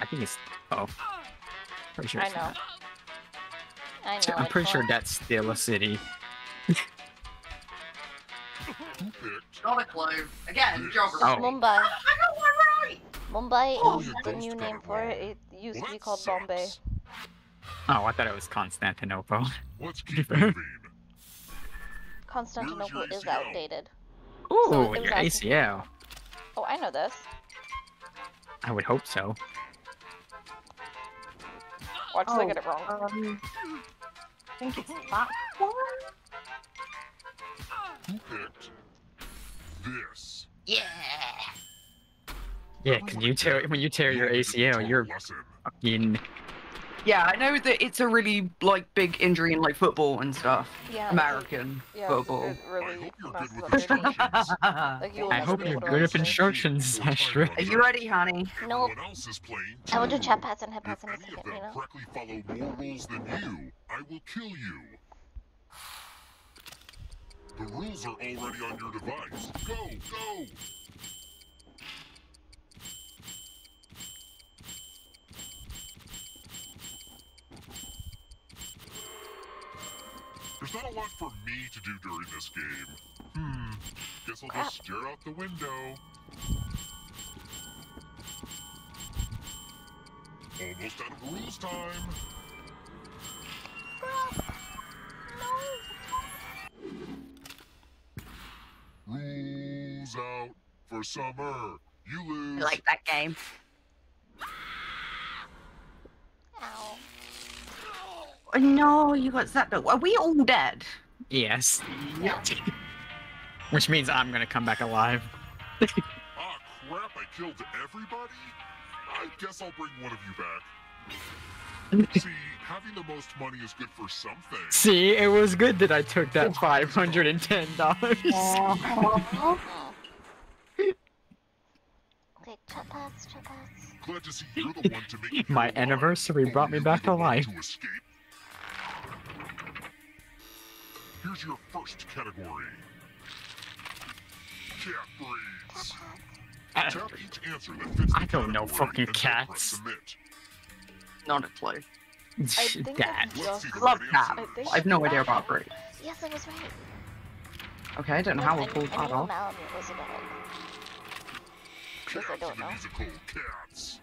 I think it's, oh. Pretty sure I know. Not. I know. I'm it's pretty sure that's still a city. Not a clue. Again, geography. Oh. Mumbai. I got one right! Mumbai Oh, is you the new name for it. It used Well, to be that called Bombay. Oh, I thought it was Constantinople. Let's keep. Constantinople is outdated. Ooh, So your actually- ACL. Oh, I know this. I would hope so. Watch till I Oh, get it wrong. Um, I think it's that one. Who picked this? Yeah. Yeah, cause you tear when you tear your You'll get ACL, you're lesson. fucking. Yeah, I know that it's a really like big injury in like football and stuff. Yeah. American Yeah, football. it really hope you're good with instructions. Like, you will I hope you're good with understand. instructions, Astra. Are you ready, honey? Nope. Everyone else is playing I will do chat pads and head If pads in a second, you know? correctly follow more rules than you, I will kill you. The rules are already on your device. Go, go! for me to do during this game? Hmm, guess I'll just stare out the window. Almost out of rules time. No. Rules out for summer. You lose. Like that game. Ow. No, you got zapped. Are we all dead? Yes. Yeah. Which means I'm gonna come back alive. Ah, crap, I killed everybody? I guess I'll bring one of you back. See, having the most money is good for something. See, it was good that I took that five hundred and ten dollars. Oh. Okay, chat pads. Glad to see you're the one to make My anniversary brought me back were to life. Here's your first category. Cat breeds. I, Tap each answer that fits I don't know category fucking and then press cats. Not a clue. I think that. I Let's see just the Love right cat. I have no idea about breed. Yes, I was right. Okay, I don't know Yes, how we knew- pulled I that off. Was a dog. I don't know. musical Cats.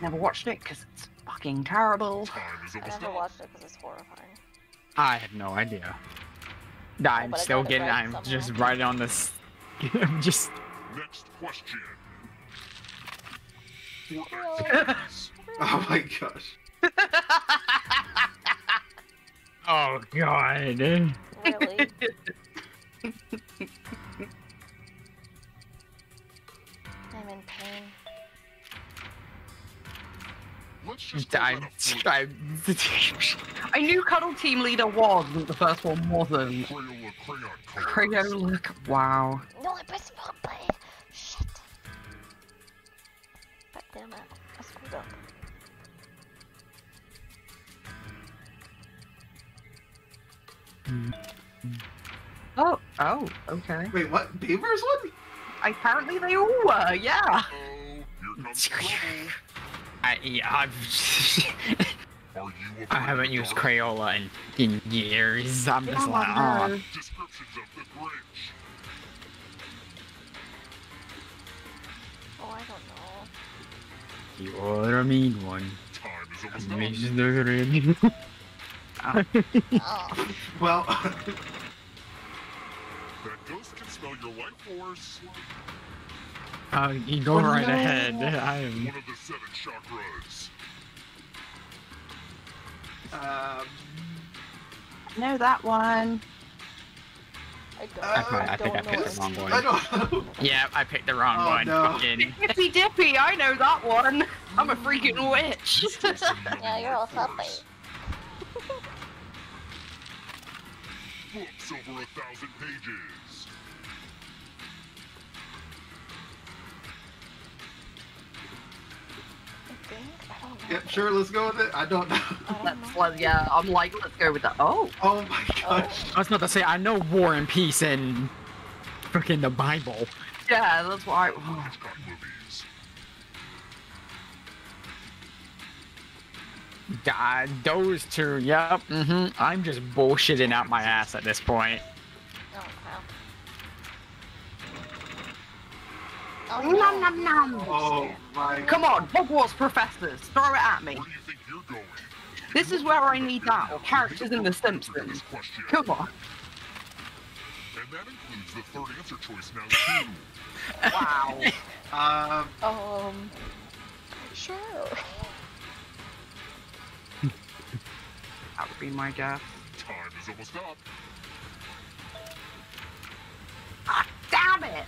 Never watched it because it's fucking terrible. I almost never watched it because it's horrifying. I have no idea. I'm but I still getting. right I'm somehow. just right on this. I'm just. Next question. Really? For activities. Oh my gosh. Oh god. Really? Let's just I'm. that. I'm I knew Cuddle Team Leader was, but the first one wasn't. Crayola crayon colors. Crayola. Wow. No, I pressed the wrong button. Shit. God damn it. I screwed up. Oh. Oh. Okay. Wait, what? Beavers one? Apparently they all were. Yeah. Oh, here comes trouble. I, yeah, I've, Are you I afraid haven't used? Crayola in, in years. I'm just like, oh. Descriptions of the Grinch. Oh, I don't know. You're a mean one. Time is almost up. Mr. Grinch. Oh, Well, That ghost can smell your life force. Uh, you go Oh, right no. ahead. I am. One of the seven chakras. um, I know that one. I don't, I probably- I think I don't picked know. the wrong one. I don't know. Yeah, I picked the wrong Oh, one. no. Fucking. Dippy Dippy, I know that one. I'm a freaking witch. yeah, you're all something. Books over a thousand pages. Think I don't know. Yep, sure, let's go with it. I don't know. I don't That's know. yeah, I'm like, let's go with that. Oh, Oh my gosh. I was about to say, I know War and Peace and freaking the Bible. yeah, that's why. I... oh. Hitchcock movies. God, those two, yep. hmm I'm just bullshitting out my ass at this point. Nom, nom, nom. Oh my. Come on, Hogwarts professors, throw it at me. Where do you think you're going? This is where I need that, or characters in The This Simpsons. question. Come on. And that includes the third answer choice now too. Wow. Um, Um. Sure. That would be my guess. Time is almost up. Ah, damn it!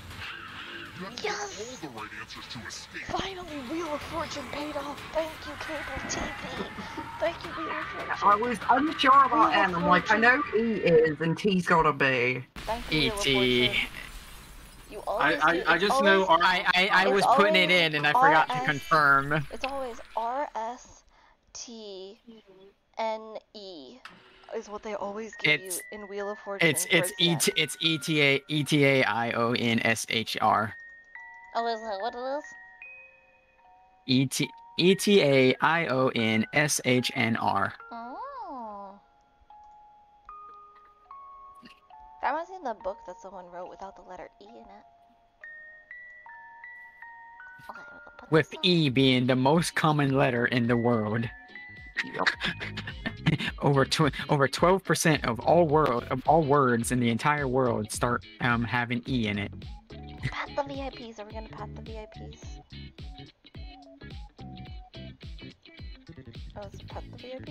You have to Yes! get all the right answers to escape. Finally, Wheel of Fortune paid off. Thank you, cable TV. Thank you, Wheel of Fortune. I was unsure about Wheel M. I'm like, I know E is, and T's gotta be. Thank you, Wheel E.T. You I, always I, do- I just know always- our, I, I, I was putting it in and I forgot to confirm. It's always R S T N E is what they always give It's- you in Wheel of Fortune. It's it's E exam. T it's E T A E T A I O N S H R. Oh, is that what it is? E T E T A I O N S H N R. Oh. That reminds me of the book that someone wrote without the letter E in it. Okay, With. E being the most common letter in the world. over tw- over 12% of all world of all words in the entire world start um having e in it. Pat the VIPs. Are we gonna pat the VIPs? Oh, it's pat the VIP?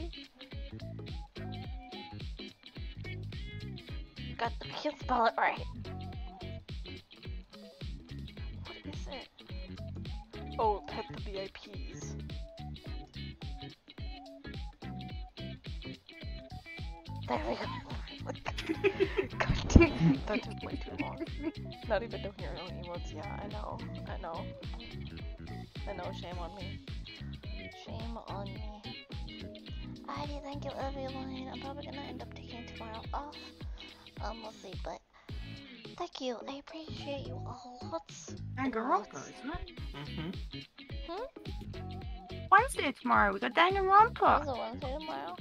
God, I can't spell it right. What is it? Oh, pet the VIPs. There we go. God damn, that took way too long. Not even doing your own emotes. Yeah, I know. I know. I know. Shame on me. Shame on me. Alrighty, thank you everyone. I'm probably gonna end up taking tomorrow off. Um, we'll see, but thank you. I appreciate you all lots. Danganronpa, isn't it? Mm-hmm. Hmm? Wednesday tomorrow. We got Is Danganronpa. it Wednesday tomorrow?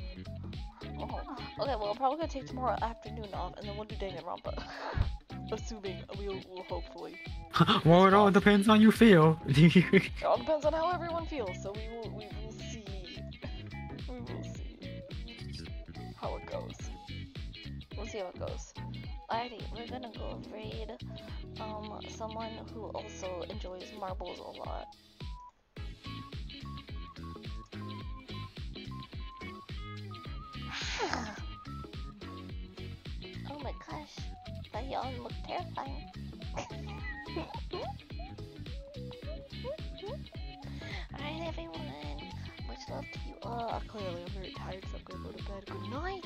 Oh. Okay, well, I'm probably gonna take tomorrow afternoon off, and then we'll do Danganronpa. Assuming we'll, will hopefully. well, it all depends on you feel. It all depends on how everyone feels, so we will we will see. We will see how it goes. We'll see how it goes. Alrighty, we're gonna go raid um someone who also enjoys marbles a lot. oh my gosh, that yawn looked terrifying. Alright everyone, much love to you all. Clearly I'm very tired, so I'm gonna go to bed. Good night.